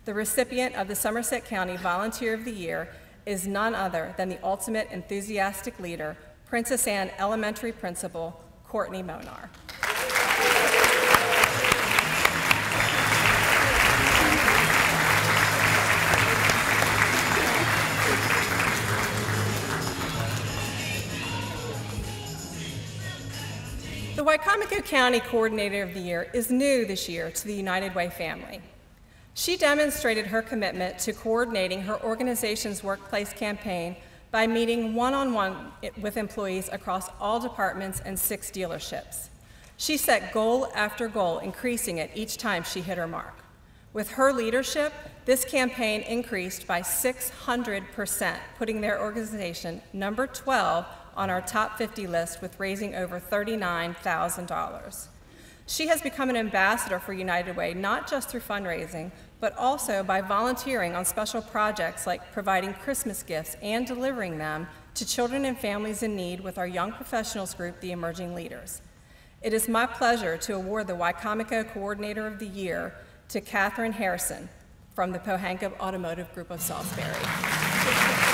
The recipient of the Somerset County Volunteer of the Year is none other than the ultimate enthusiastic leader, Princess Anne Elementary Principal, Courtney Monar. The Wicomico County Coordinator of the Year is new this year to the United Way family. She demonstrated her commitment to coordinating her organization's workplace campaign by meeting one on one with employees across all departments and six dealerships. She set goal after goal, increasing it each time she hit her mark. With her leadership, this campaign increased by 600%, putting their organization number 12 on our top 50 list with raising over $39,000. She has become an ambassador for United Way not just through fundraising, but also by volunteering on special projects like providing Christmas gifts and delivering them to children and families in need with our young professionals group, the Emerging Leaders. It is my pleasure to award the Wicomico Coordinator of the Year to Katherine Harrison from the Pohanka Automotive Group of Salisbury.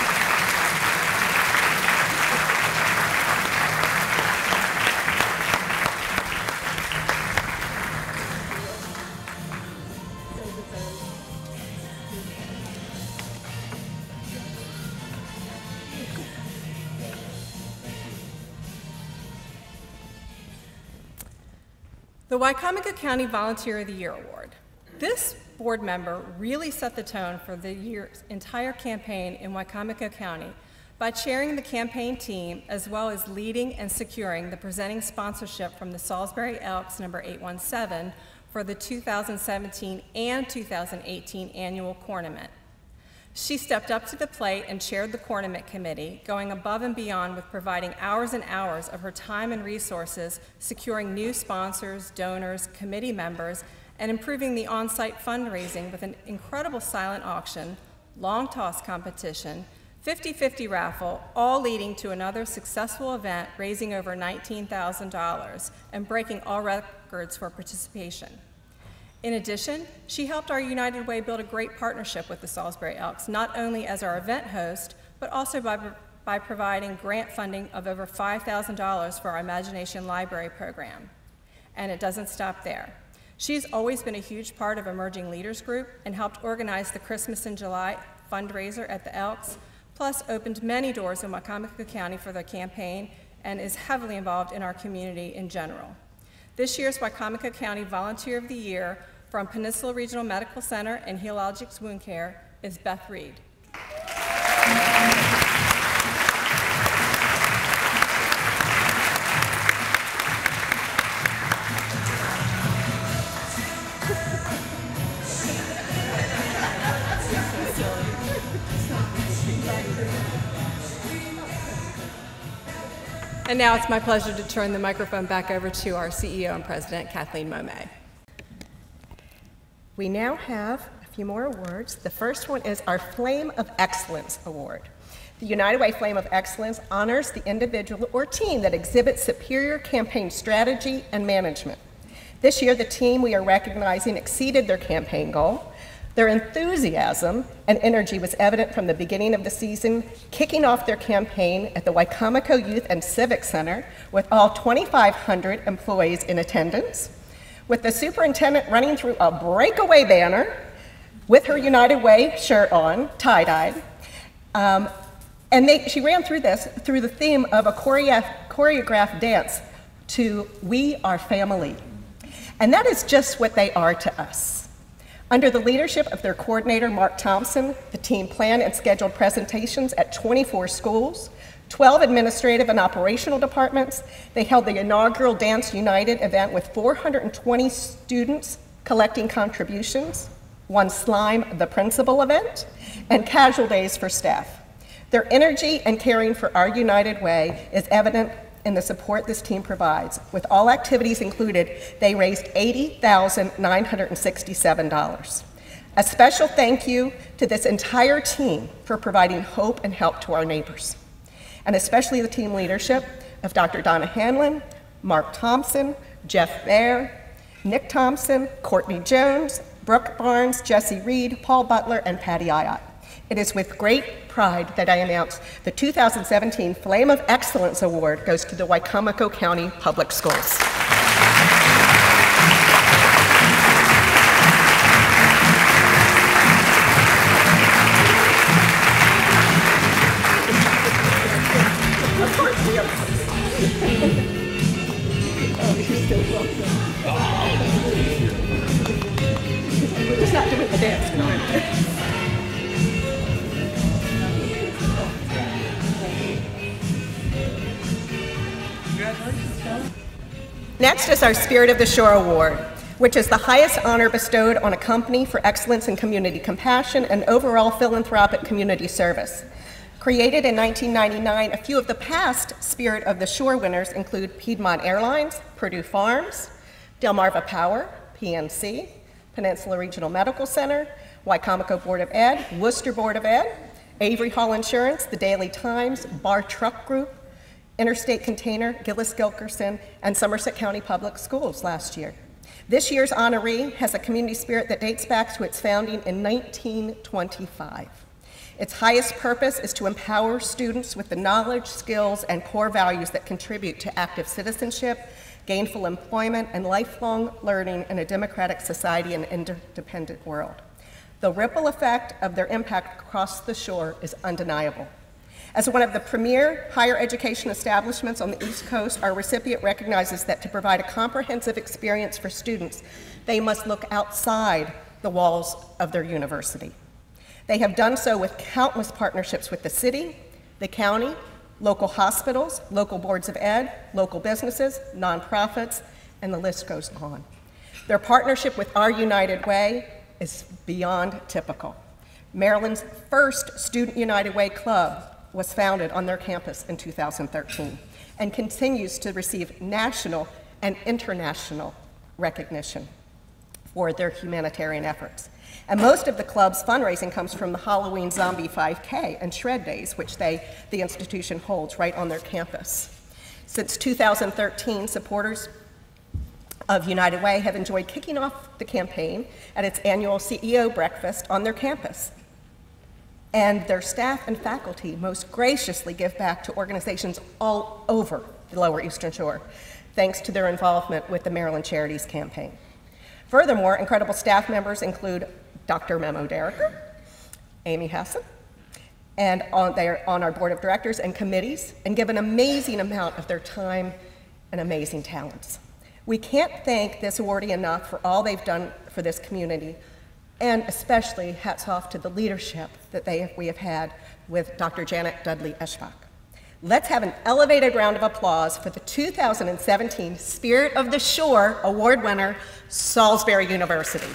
The Wicomico County Volunteer of the Year Award. This board member really set the tone for the year's entire campaign in Wicomico County by chairing the campaign team as well as leading and securing the presenting sponsorship from the Salisbury Elks number 817 for the 2017 and 2018 annual tournament. She stepped up to the plate and chaired the tournament committee, going above and beyond with providing hours and hours of her time and resources, securing new sponsors, donors, committee members, and improving the on site fundraising with an incredible silent auction, long toss competition, 50 50 raffle, all leading to another successful event raising over $19,000 and breaking all records for participation. In addition, she helped our United Way build a great partnership with the Salisbury Elks, not only as our event host, but also by, by providing grant funding of over $5,000 for our Imagination Library program. And it doesn't stop there. She's always been a huge part of Emerging Leaders Group and helped organize the Christmas in July fundraiser at the Elks, plus opened many doors in Wicomico County for the campaign and is heavily involved in our community in general. This year's Wicomico County Volunteer of the Year from Peninsula Regional Medical Center and Healogics Wound Care is Beth Reed. And now it's my pleasure to turn the microphone back over to our CEO and President, Kathleen Momme. We now have a few more awards. The first one is our Flame of Excellence Award. The United Way Flame of Excellence honors the individual or team that exhibits superior campaign strategy and management. This year, the team we are recognizing exceeded their campaign goal. Their enthusiasm and energy was evident from the beginning of the season, kicking off their campaign at the Wicomico Youth and Civic Center with all 2,500 employees in attendance with the superintendent running through a breakaway banner with her United Way shirt on, tie-dyed. Um, and they, she ran through this through the theme of a choreographed dance to We Are Family. And that is just what they are to us. Under the leadership of their coordinator, Mark Thompson, the team planned and scheduled presentations at 24 schools, 12 administrative and operational departments. They held the inaugural Dance United event with 420 students collecting contributions, one Slime the Principal event, and casual days for staff. Their energy and caring for our United Way is evident in the support this team provides. With all activities included, they raised $80,967. A special thank you to this entire team for providing hope and help to our neighbors, and especially the team leadership of Dr. Donna Hanlon, Mark Thompson, Jeff Baer, Nick Thompson, Courtney Jones, Brooke Barnes, Jesse Reed, Paul Butler, and Patty Ayat. It is with great pride that I announce the 2017 Flame of Excellence Award goes to the Wicomico County Public Schools. Next is our Spirit of the Shore Award, which is the highest honor bestowed on a company for excellence in community compassion and overall philanthropic community service. Created in 1999, a few of the past Spirit of the Shore winners include Piedmont Airlines, Perdue Farms, Delmarva Power, PNC, Peninsula Regional Medical Center, Wicomico Board of Ed, Worcester Board of Ed, Avery Hall Insurance, the Daily Times, Bar Truck Group, Interstate Container, Gillis Gilkerson, and Somerset County Public Schools last year. This year's honoree has a community spirit that dates back to its founding in 1925. Its highest purpose is to empower students with the knowledge, skills, and core values that contribute to active citizenship, gainful employment, and lifelong learning in a democratic society and interdependent world. The ripple effect of their impact across the shore is undeniable. As one of the premier higher education establishments on the East Coast, our recipient recognizes that to provide a comprehensive experience for students, they must look outside the walls of their university. They have done so with countless partnerships with the city, the county, local hospitals, local boards of ed, local businesses, nonprofits, and the list goes on. Their partnership with Our United Way is beyond typical. Maryland's first Student United Way Club was founded on their campus in 2013 and continues to receive national and international recognition for their humanitarian efforts. And most of the club's fundraising comes from the Halloween Zombie 5K and Shred Days, which they, the institution holds right on their campus. Since 2013, supporters of United Way have enjoyed kicking off the campaign at its annual CEO breakfast on their campus and their staff and faculty most graciously give back to organizations all over the Lower Eastern Shore, thanks to their involvement with the Maryland Charities Campaign. Furthermore, incredible staff members include Dr. Memo Diriker, Amy Hassan, and on, they are on our board of directors and committees and give an amazing amount of their time and amazing talents. We can't thank this awardee enough for all they've done for this community, and especially hats off to the leadership that they, we have had with Dr. Janet Dudley Eschbach. Let's have an elevated round of applause for the 2017 Spirit of the Shore Award winner, Salisbury University.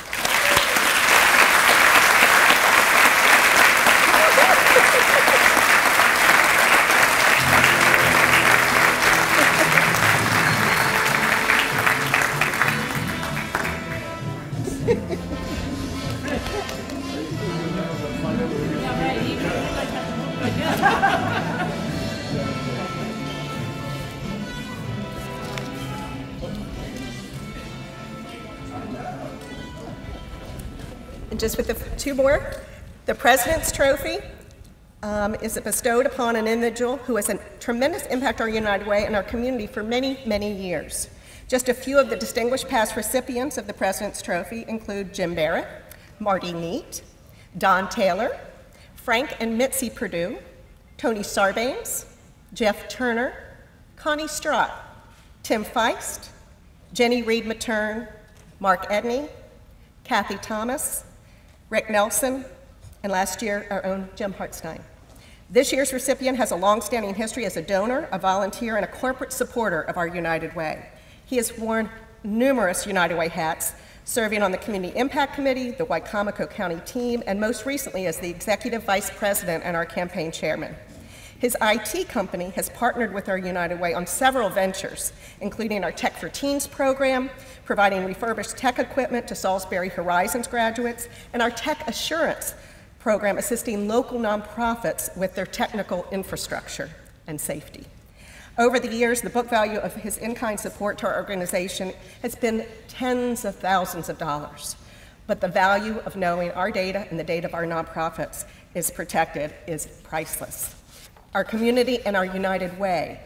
President's Trophy um, is bestowed upon an individual who has a tremendous impact on our United Way and our community for many, many years. Just a few of the distinguished past recipients of the President's Trophy include Jim Barrett, Marty Neat, Don Taylor, Frank and Mitzi Perdue, Tony Sarbanes, Jeff Turner, Connie Strott, Tim Feist, Jenny Reed Matern, Mark Edney, Kathy Thomas, Rick Nelson, and last year, our own Jim Hartstein. This year's recipient has a long-standing history as a donor, a volunteer, and a corporate supporter of our United Way. He has worn numerous United Way hats, serving on the Community Impact Committee, the Wicomico County team, and most recently as the Executive Vice President and our campaign chairman. His IT company has partnered with our United Way on several ventures, including our Tech for Teens program, providing refurbished tech equipment to Salisbury Horizons graduates, and our Tech Assurance program assisting local nonprofits with their technical infrastructure and safety. Over the years, the book value of his in-kind support to our organization has been tens of thousands of dollars. But the value of knowing our data and the data of our nonprofits is protected is priceless. Our community and our United Way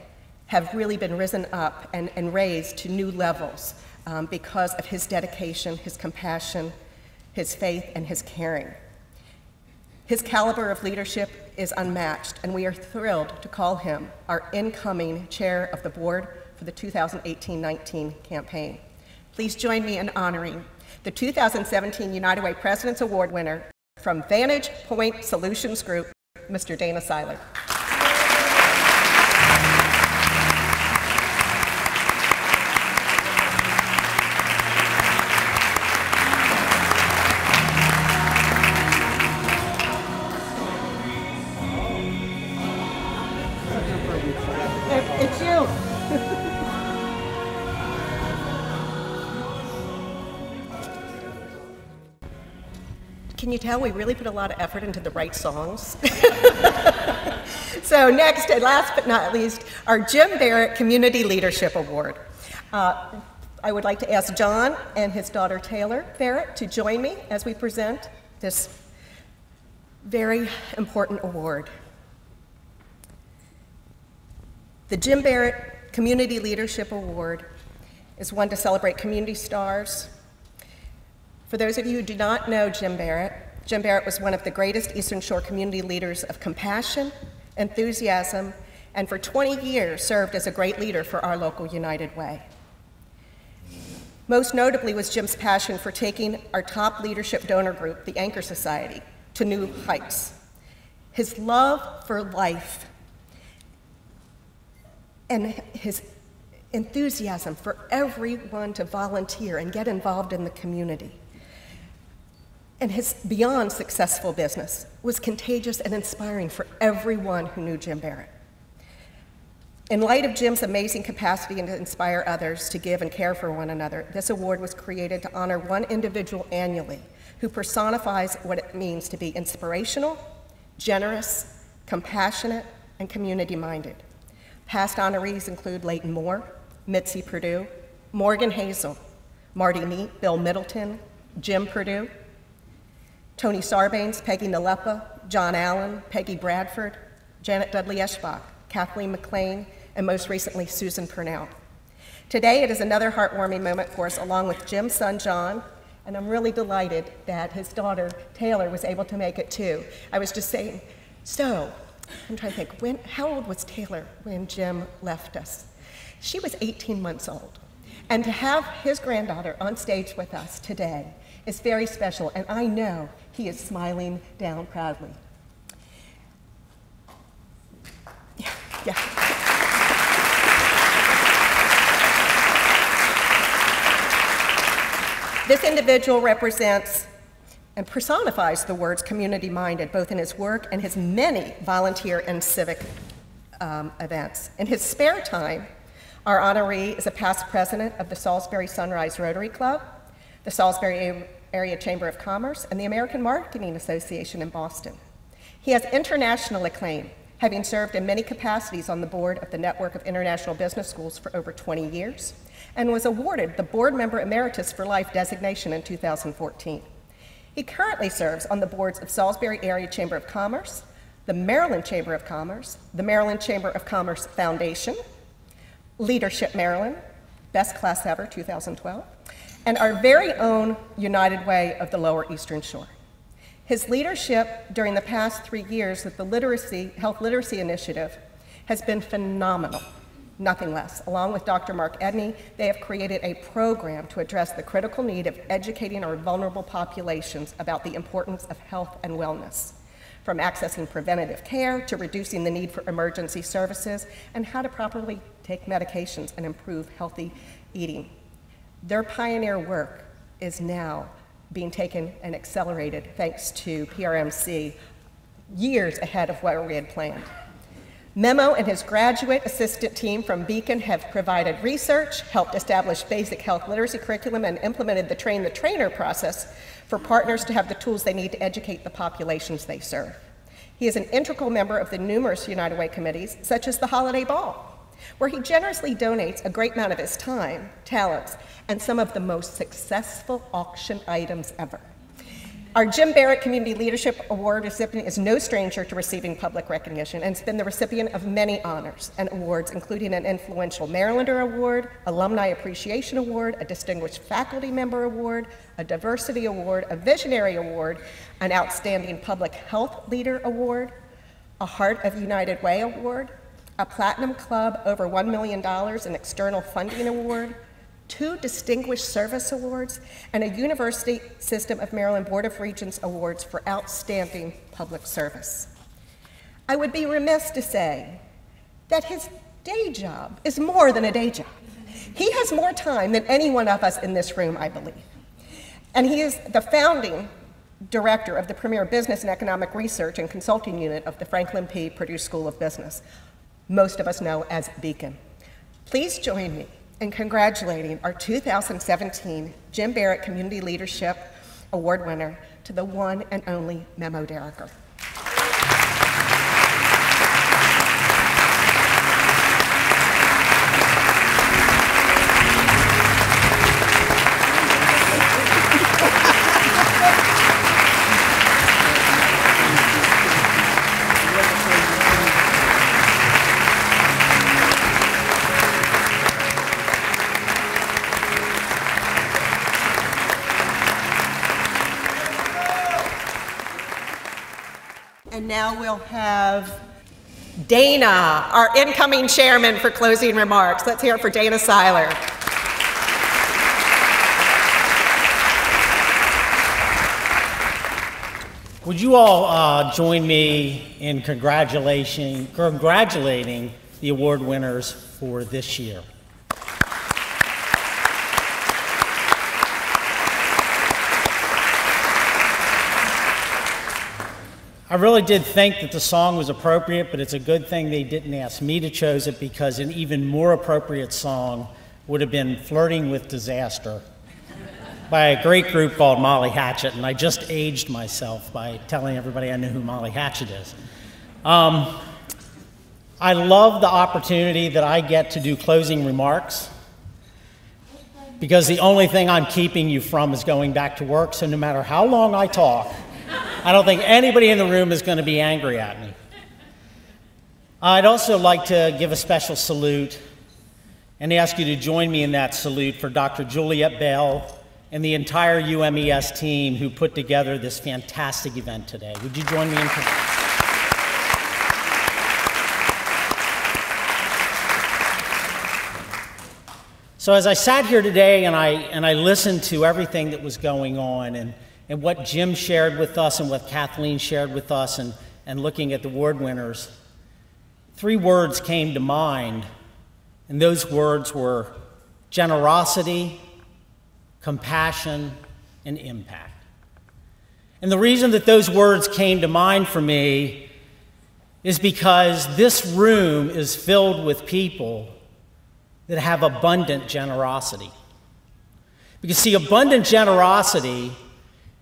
have really been risen up and, and raised to new levels um, because of his dedication, his compassion, his faith, and his caring. His caliber of leadership is unmatched, and we are thrilled to call him our incoming chair of the board for the 2018 19 campaign. Please join me in honoring the 2017 United Way President's Award winner from Vantage Point Solutions Group, Mr. Dana Seiler. Tell we really put a lot of effort into the right songs? so next, and last but not least, our Jim Barrett Community Leadership Award. Uh, I would like to ask John and his daughter Taylor Barrett to join me as we present this very important award. The Jim Barrett Community Leadership Award is one to celebrate community stars. For those of you who do not know Jim Barrett, Jim Barrett was one of the greatest Eastern Shore community leaders of compassion, enthusiasm, and for 20 years served as a great leader for our local United Way. Most notably was Jim's passion for taking our top leadership donor group, the Anchor Society, to new heights. His love for life and his enthusiasm for everyone to volunteer and get involved in the community. And his beyond successful business was contagious and inspiring for everyone who knew Jim Barrett. In light of Jim's amazing capacity to inspire others to give and care for one another, this award was created to honor one individual annually who personifies what it means to be inspirational, generous, compassionate, and community minded. Past honorees include Leighton Moore, Mitzi Perdue, Morgan Hazel, Marty Neat, Bill Middleton, Jim Perdue, Tony Sarbanes, Peggy Nalepa, John Allen, Peggy Bradford, Janet Dudley Eschbach, Kathleen McLean, and most recently Susan Purnell. Today it is another heartwarming moment for us along with Jim's son John, and I'm really delighted that his daughter Taylor was able to make it too. I was just saying, so I'm trying to think, when, how old was Taylor when Jim left us? She was 18 months old. And to have his granddaughter on stage with us today is very special, and I know he is smiling down proudly. Yeah, yeah. This individual represents and personifies the words community minded, both in his work and his many volunteer and civic um, events. In his spare time, our honoree is a past president of the Salisbury Sunrise Rotary Club, the Salisbury Area Chamber of Commerce, and the American Marketing Association in Boston. He has international acclaim, having served in many capacities on the board of the Network of International Business Schools for over 20 years, and was awarded the Board Member Emeritus for Life designation in 2014. He currently serves on the boards of Salisbury Area Chamber of Commerce, the Maryland Chamber of Commerce, the Maryland Chamber of Commerce Foundation, Leadership Maryland, Best Class Ever 2012, and our very own United Way of the Lower Eastern Shore. His leadership during the past three years with the Literacy, Health Literacy Initiative has been phenomenal nothing less. Along with Dr. Mark Edney, they have created a program to address the critical need of educating our vulnerable populations about the importance of health and wellness. from accessing preventative care to reducing the need for emergency services, and how to properly take medications and improve healthy eating. Their pioneer work is now being taken and accelerated thanks to PRMC years ahead of what we had planned. Memo and his graduate assistant team from Beacon have provided research, helped establish basic health literacy curriculum, and implemented the train the trainer process for partners to have the tools they need to educate the populations they serve. He is an integral member of the numerous United Way committees, such as the Holiday Ball, where he generously donates a great amount of his time, talents, and some of the most successful auction items ever. Our Jim Barrett Community Leadership Award recipient is no stranger to receiving public recognition and has been the recipient of many honors and awards, including an Influential Marylander Award, Alumni Appreciation Award, a Distinguished Faculty Member Award, a Diversity Award, a Visionary Award, an Outstanding Public Health Leader Award, a Heart of United Way Award, a Platinum Club over $1 million in external funding award, two Distinguished Service Awards, and a University System of Maryland Board of Regents Awards for outstanding public service. I would be remiss to say that his day job is more than a day job. He has more time than any one of us in this room, I believe. And he is the founding director of the premier business and economic research and consulting unit of the Franklin P. Perdue School of Business, most of us know as Beacon. Please join me in congratulating our 2017 Jim Barrett Community Leadership Award winner to the one and only Memo Diriker. Now we'll have Dana, our incoming chairman, for closing remarks. Let's hear it for Dana Seiler. Would you all uh, join me in congratulating, congratulating the award winners for this year? I really did think that the song was appropriate, but it's a good thing they didn't ask me to choose it because an even more appropriate song would have been Flirting with Disaster by a great group called Molly Hatchet, and I just aged myself by telling everybody I knew who Molly Hatchet is. Um, I love the opportunity that I get to do closing remarks because the only thing I'm keeping you from is going back to work, so no matter how long I talk, I don't think anybody in the room is going to be angry at me. I'd also like to give a special salute and ask you to join me in that salute for Dr. Juliette Bell and the entire UMES team who put together this fantastic event today. Would you join me in? So as I sat here today and I, and I listened to everything that was going on and and what Jim shared with us and what Kathleen shared with us and, and looking at the award winners, three words came to mind, and those words were generosity, compassion, and impact. And the reason that those words came to mind for me is because this room is filled with people that have abundant generosity. Because, see, abundant generosity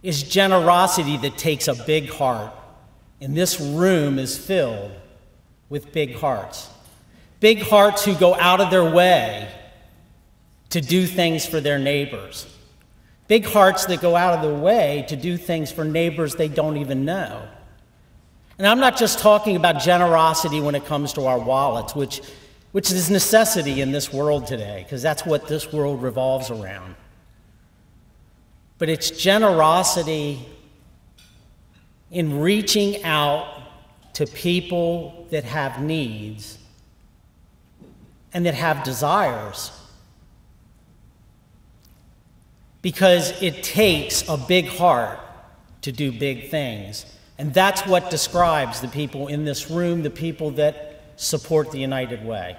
is generosity that takes a big heart. And this room is filled with big hearts. Big hearts who go out of their way to do things for their neighbors. Big hearts that go out of their way to do things for neighbors they don't even know. And I'm not just talking about generosity when it comes to our wallets, which, which is necessity in this world today, because that's what this world revolves around but it's generosity in reaching out to people that have needs and that have desires. Because it takes a big heart to do big things. And that's what describes the people in this room, the people that support the United Way.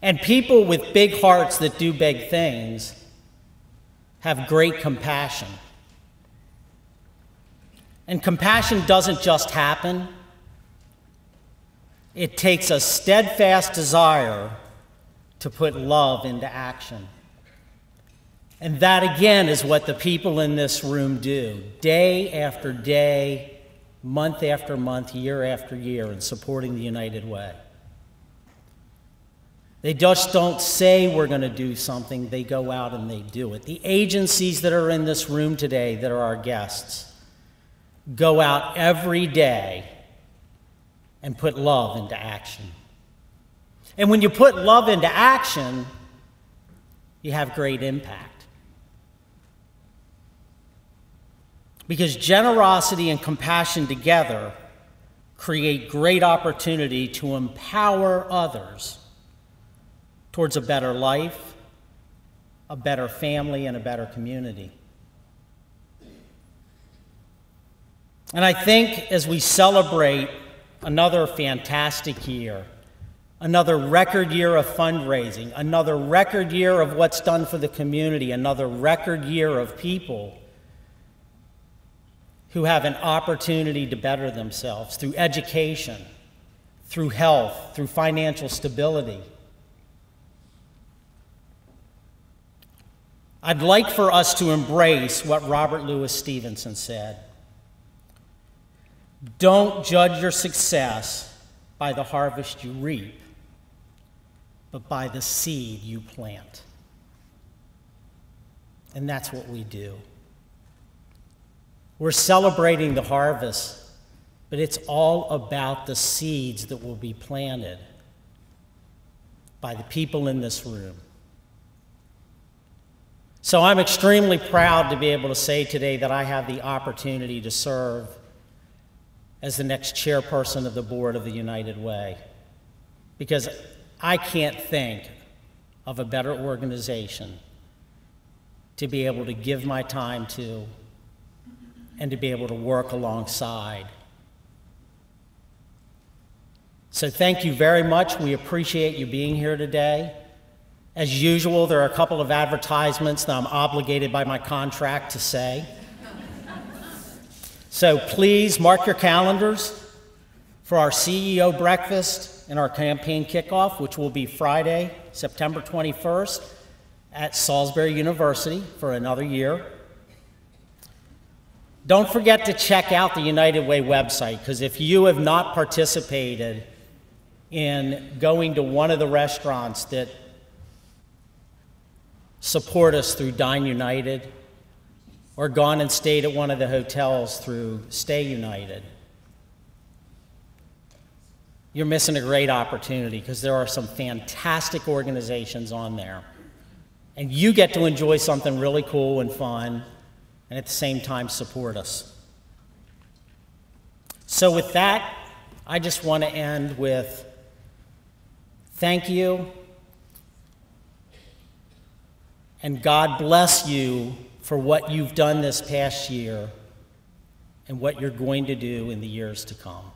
And people with big hearts that do big things have great compassion. And compassion doesn't just happen, it takes a steadfast desire to put love into action. And that again is what the people in this room do day after day, month after month, year after year in supporting the United Way. They just don't say we're going to do something, they go out and they do it. The agencies that are in this room today that are our guests go out every day and put love into action. And when you put love into action, you have great impact. Because generosity and compassion together create great opportunity to empower others towards a better life, a better family, and a better community. And I think as we celebrate another fantastic year, another record year of fundraising, another record year of what's done for the community, another record year of people who have an opportunity to better themselves through education, through health, through financial stability. I'd like for us to embrace what Robert Louis Stevenson said. Don't judge your success by the harvest you reap, but by the seed you plant. And that's what we do. We're celebrating the harvest, but it's all about the seeds that will be planted by the people in this room. So I'm extremely proud to be able to say today that I have the opportunity to serve as the next chairperson of the board of the United Way. Because I can't think of a better organization to be able to give my time to and to be able to work alongside. So, thank you very much. We appreciate you being here today. As usual, there are a couple of advertisements that I'm obligated by my contract to say. so, please mark your calendars for our CEO breakfast and our campaign kickoff, which will be Friday, September 21st at Salisbury University for another year. Don't forget to check out the United Way website because if you have not participated in going to one of the restaurants that support us through Dine United or gone and stayed at one of the hotels through Stay United, you're missing a great opportunity because there are some fantastic organizations on there. And you get to enjoy something really cool and fun and at the same time support us. So, with that, I just want to end with thank you and God bless you for what you've done this past year and what you're going to do in the years to come.